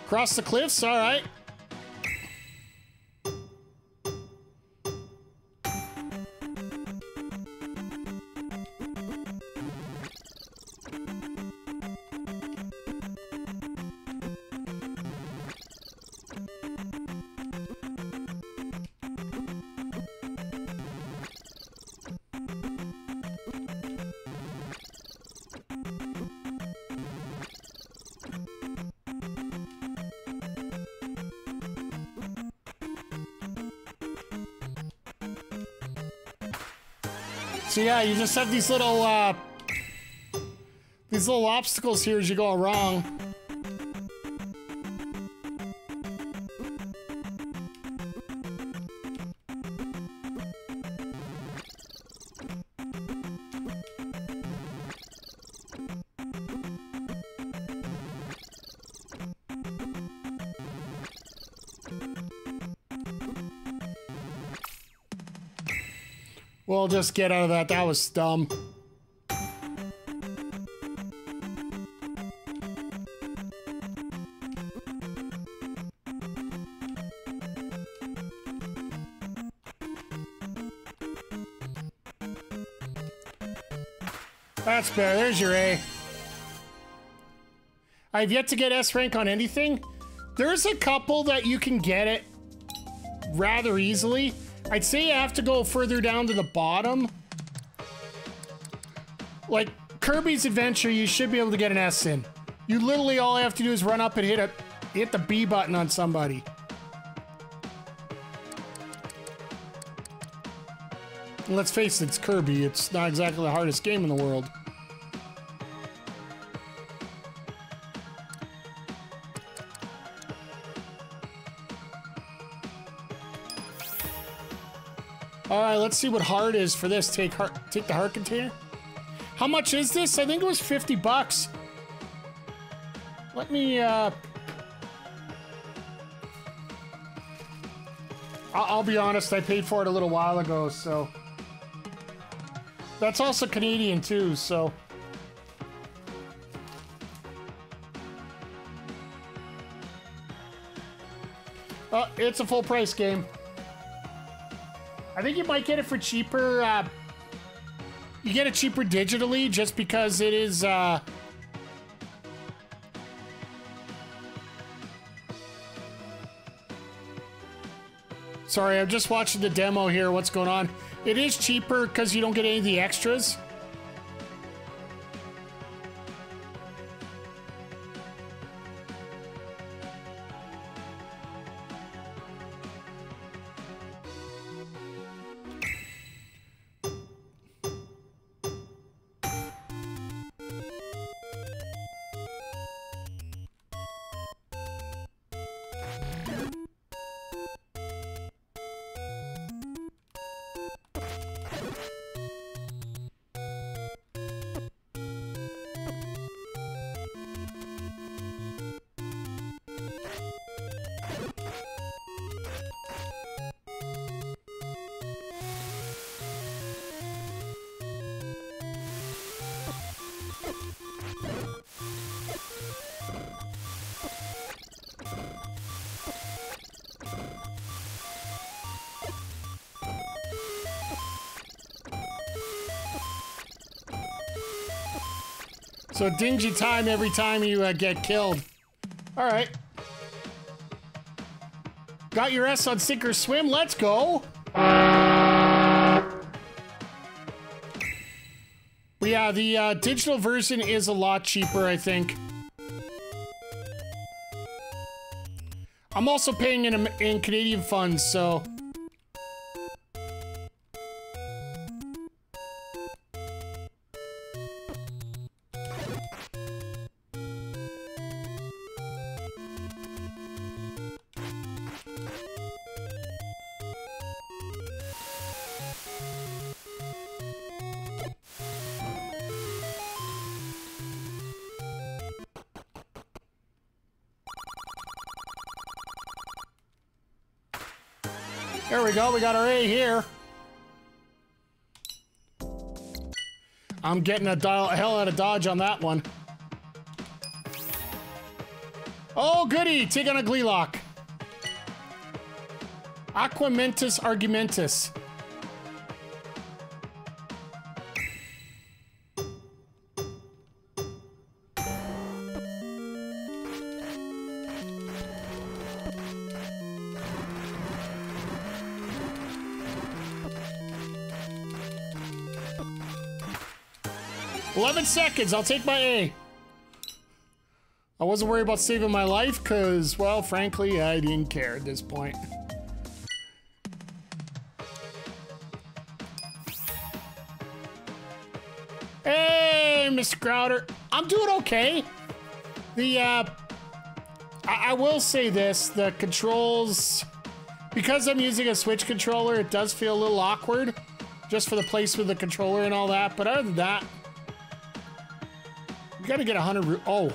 Cross the cliffs, all right. Yeah, you just have these little, uh, these little obstacles here as you go along. Just get out of that. That was dumb. That's better. There's your A. I've yet to get S rank on anything. There's a couple that you can get it rather easily. I'd say you have to go further down to the bottom. Like Kirby's Adventure, you should be able to get an S in. You literally all you have to do is run up and hit a hit the B button on somebody. Let's face it, it's Kirby. It's not exactly the hardest game in the world. All right, let's see what hard is for this. Take heart, take the heart container. How much is this? I think it was 50 bucks. Let me, uh... I'll, I'll be honest, I paid for it a little while ago, so... That's also Canadian, too, so... Oh, it's a full price game. I think you might get it for cheaper. Uh, you get it cheaper digitally just because it is. Uh, Sorry, I'm just watching the demo here. What's going on? It is cheaper because you don't get any of the extras. So dingy time every time you uh, get killed. All right. Got your S on Sink or Swim? Let's go. Yeah, the uh, digital version is a lot cheaper, I think. I'm also paying in, in Canadian funds, so... we go. We got our A here. I'm getting a hell out of dodge on that one. Oh, goody! Take on a Gleeok. Aquamentus argumentus. 11 seconds. I'll take my A. I wasn't worried about saving my life because, well, frankly, I didn't care at this point. Hey, Mr. Crowder. I'm doing okay. The, uh, I, I will say this the controls, because I'm using a Switch controller, it does feel a little awkward just for the place with the controller and all that. But other than that, we gotta get 100. Oh.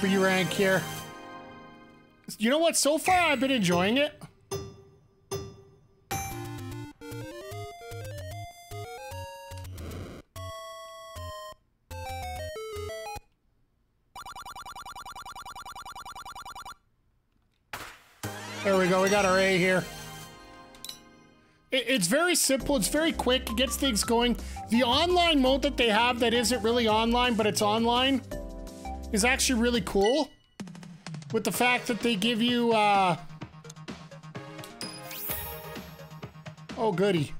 B rank here. You know what? So far, I've been enjoying it. There we go. We got our A here. It's very simple. It's very quick. It gets things going. The online mode that they have that isn't really online, but it's online is actually really cool. With the fact that they give you, uh... Oh, goody.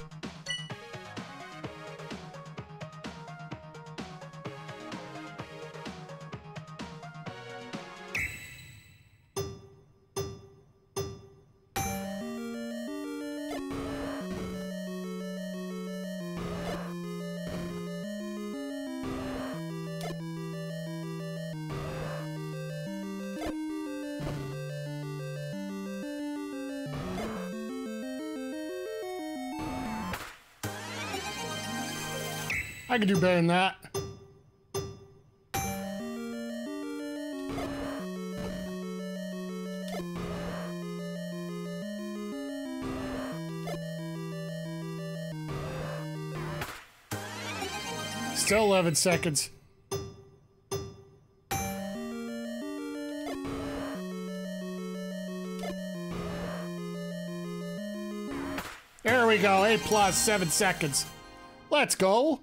I could do better than that. Still 11 seconds. There we go, A plus, seven seconds. Let's go.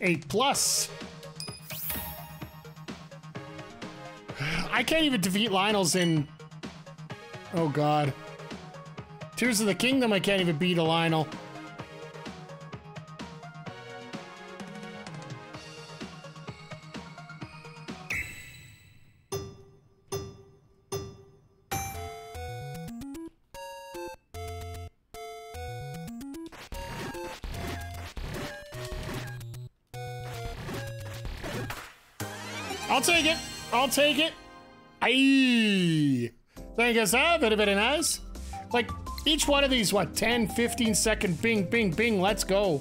8 plus. I can't even defeat Lynels in... Oh god. Tears of the Kingdom, I can't even beat a Lionel. Take it. Aye. Thank you, sir. Very, very nice. Like, each one of these, what, 10, 15 second bing, bing, bing, let's go.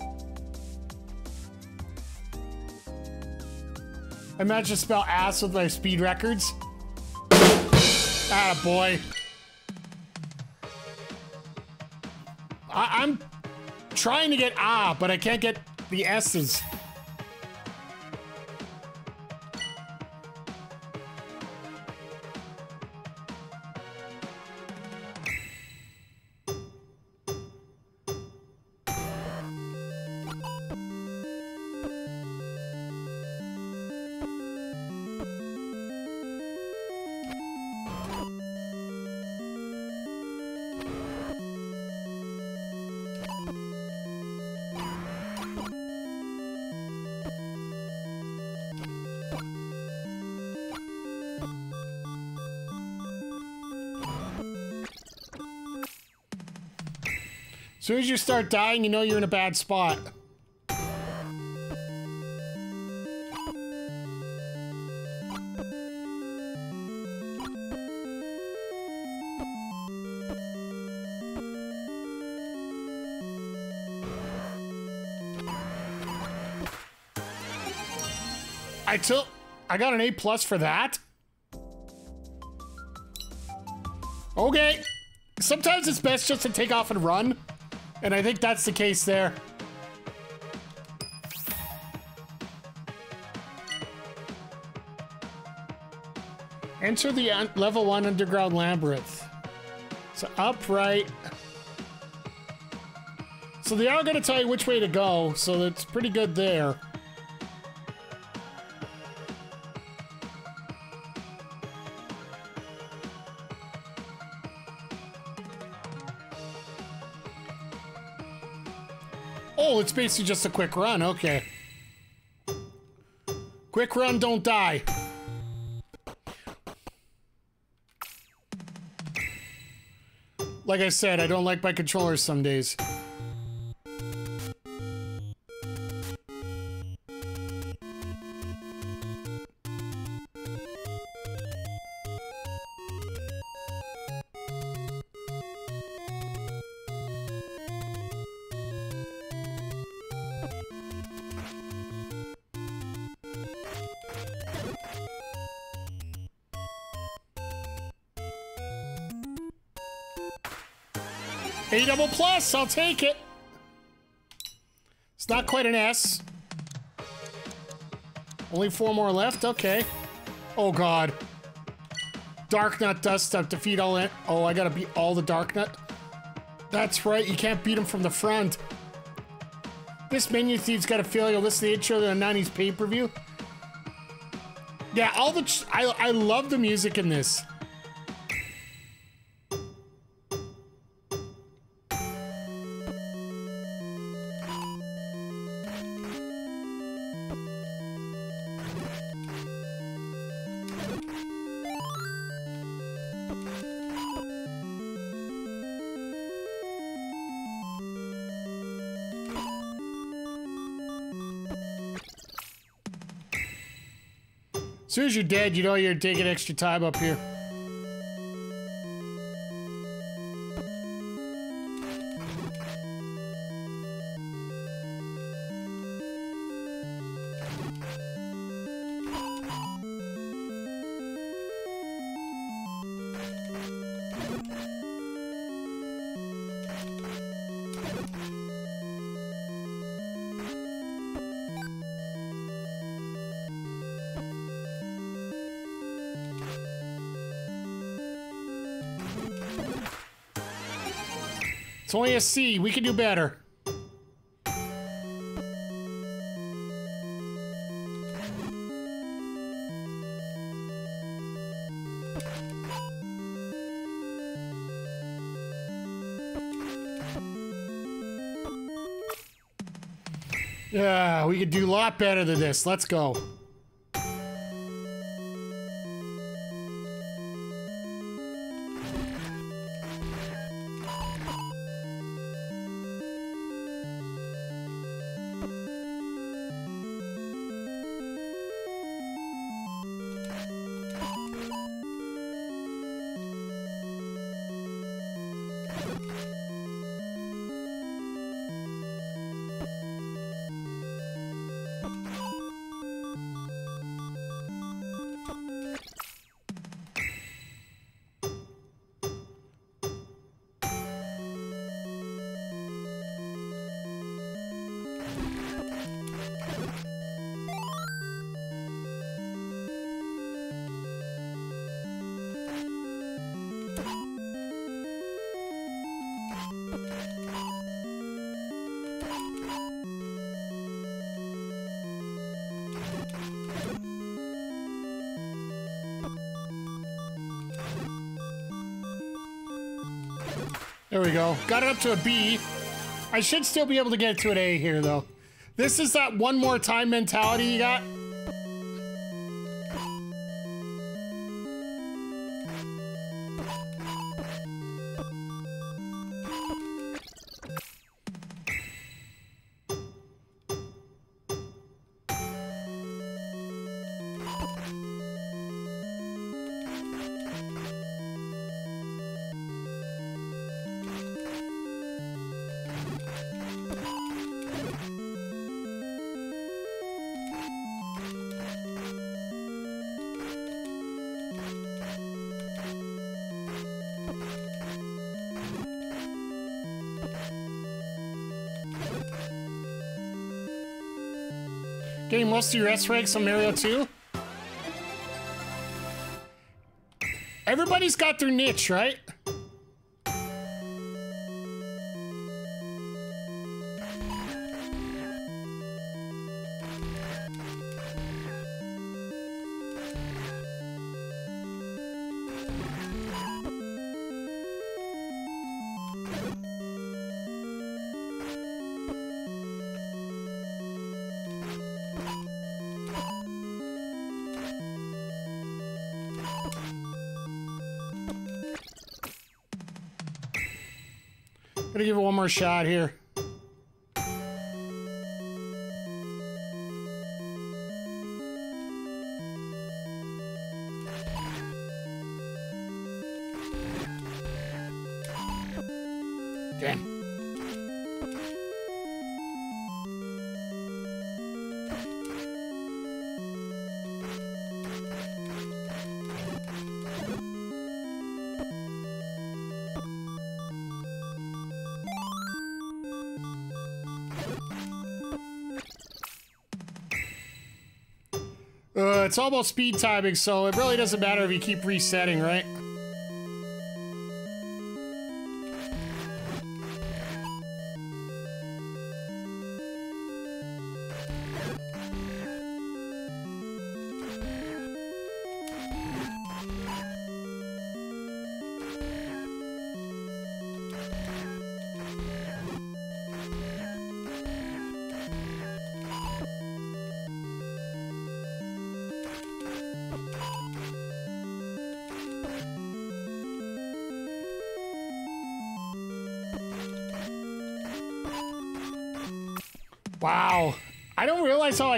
I managed to spell ass with my speed records. Ah, boy. I'm trying to get ah, but I can't get the S's. Soon as you start dying, you know you're in a bad spot. I took, I got an A plus for that. Okay. Sometimes it's best just to take off and run. And I think that's the case there. Enter the level one underground labyrinth. So up, right. So they are going to tell you which way to go, so it's pretty good there. Oh, it's basically just a quick run. Okay. Quick run, don't die. Like I said, I don't like my controllers some days. Plus, I'll take it. It's not quite an S. Only four more left, okay. Oh god. Darknut does stuff, defeat all it. Oh, I gotta beat all the Darknut. That's right, you can't beat him from the front. This menu thief's got a feeling you'll listen to the intro to the 90s pay-per-view. Yeah, all the... I, I love the music in this. As soon as you're dead, you know you're taking extra time up here. It's only a C. We can do better. Yeah, we could do a lot better than this. Let's go. There we go. Got it up to a B. I should still be able to get it to an A here, though. This is that one more time mentality you got. close to your S ranks on Mario 2? Everybody's got their niche, right? Shot here. It's almost speed timing, so it really doesn't matter if you keep resetting, right?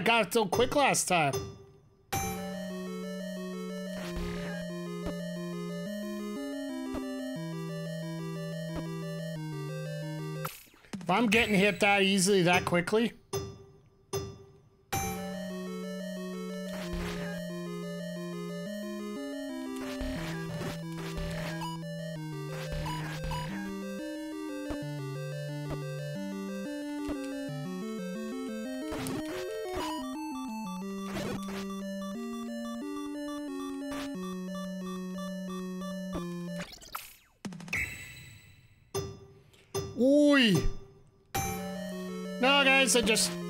I got it so quick last time. If I'm getting hit that easily that quickly. Just.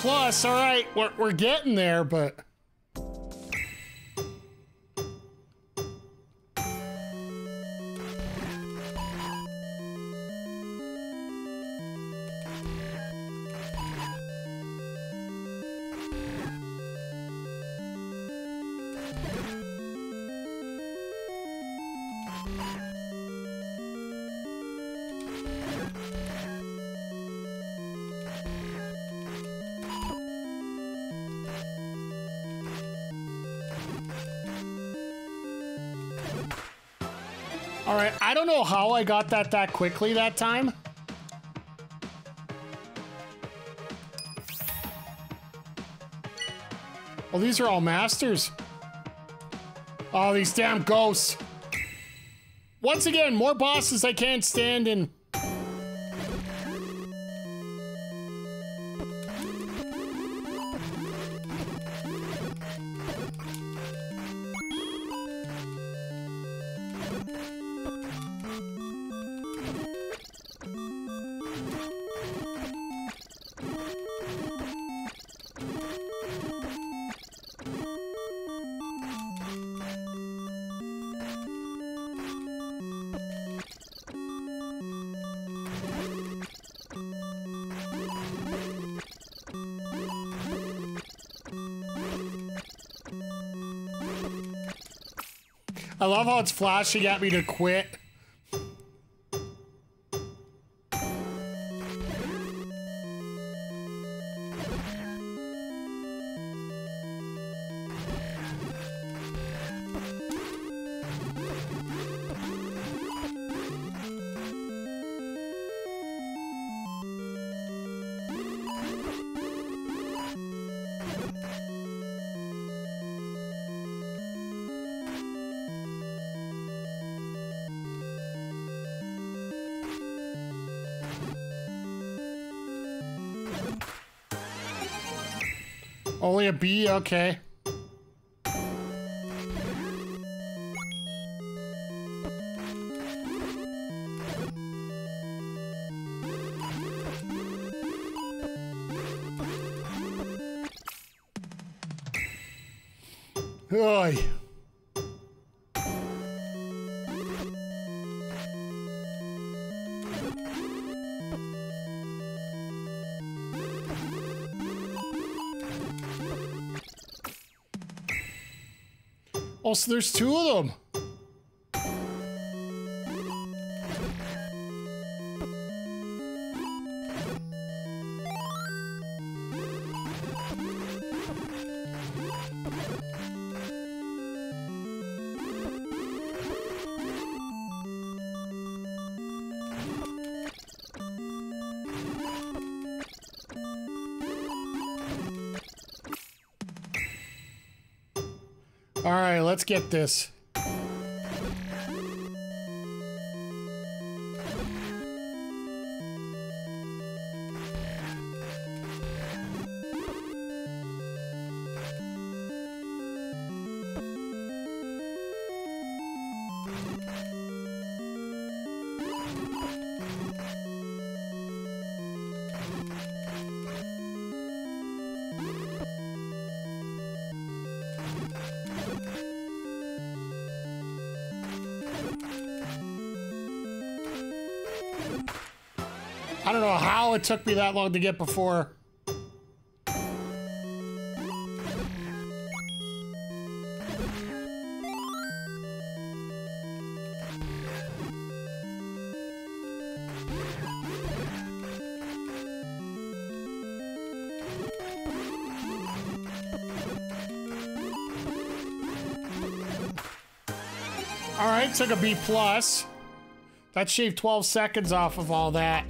Plus. All right, we're we're getting there, but how I got that that quickly that time. Well, these are all masters. Oh, these damn ghosts. Once again, more bosses I can't stand and it's flashing at me to quit. Only a B? Okay. Oh, so there's two of them. Get this. It took me that long to get before. All right, took a B plus. That shaved 12 seconds off of all that.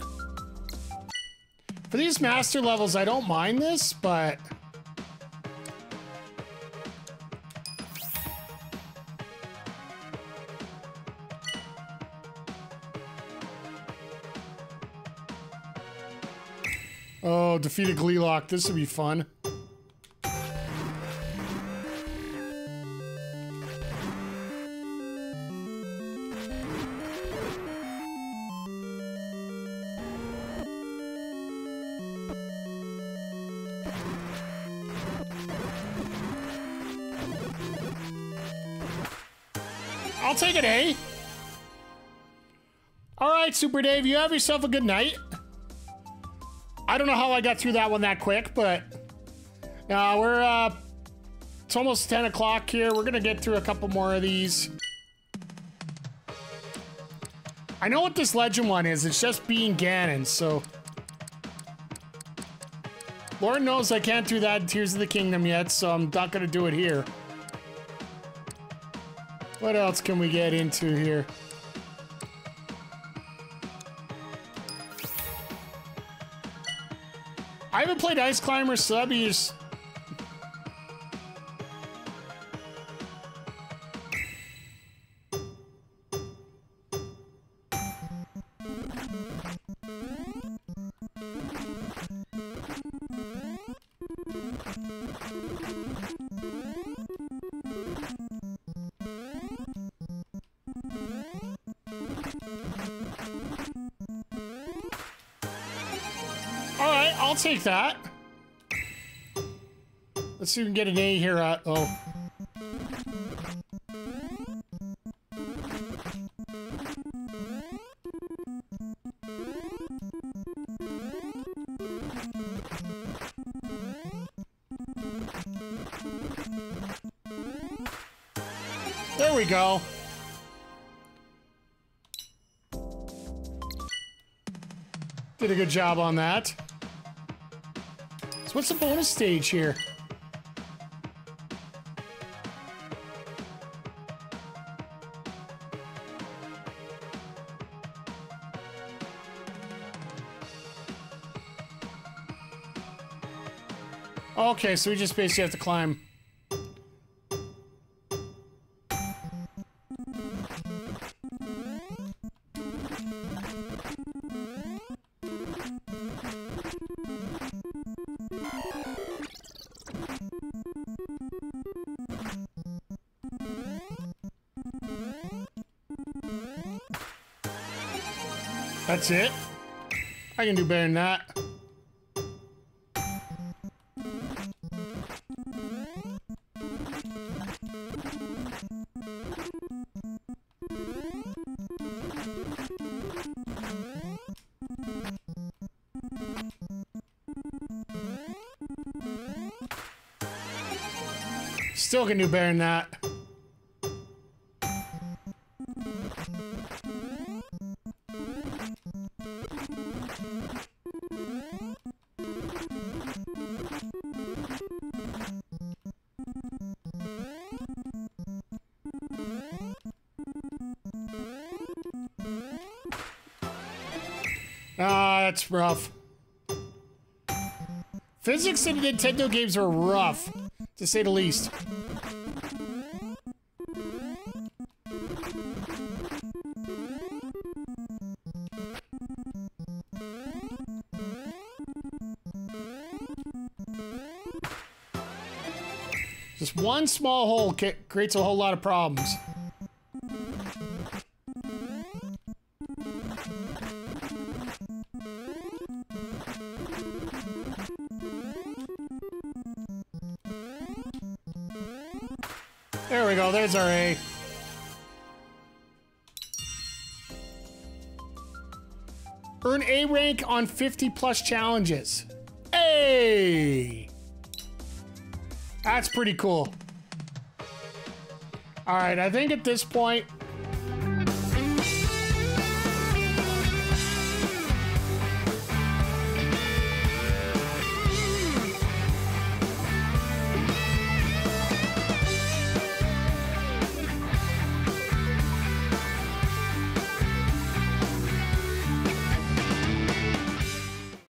For these master levels, I don't mind this, but... Oh, defeated Gleeok. This would be fun. Super Dave, you have yourself a good night. I don't know how I got through that one that quick, but uh, we're uh, it's almost 10 o'clock here. We're gonna get through a couple more of these. I know what this legend one is. It's just being Ganon, so. Lord knows I can't do that in Tears of the Kingdom yet, so I'm not gonna do it here. What else can we get into here? Played Ice Climber, so that'd be just... take that. Let's see if we can get an A here. Uh, oh. There we go. Did a good job on that. So what's the bonus stage here? Okay, so we just basically have to climb. That's it? I can do better than that. Still can do better than that. Rough. Physics in Nintendo games are rough, to say the least. Just one small hole creates a whole lot of problems. There's our A. Earn A rank on 50 plus challenges. A. That's pretty cool. All right, I think at this point,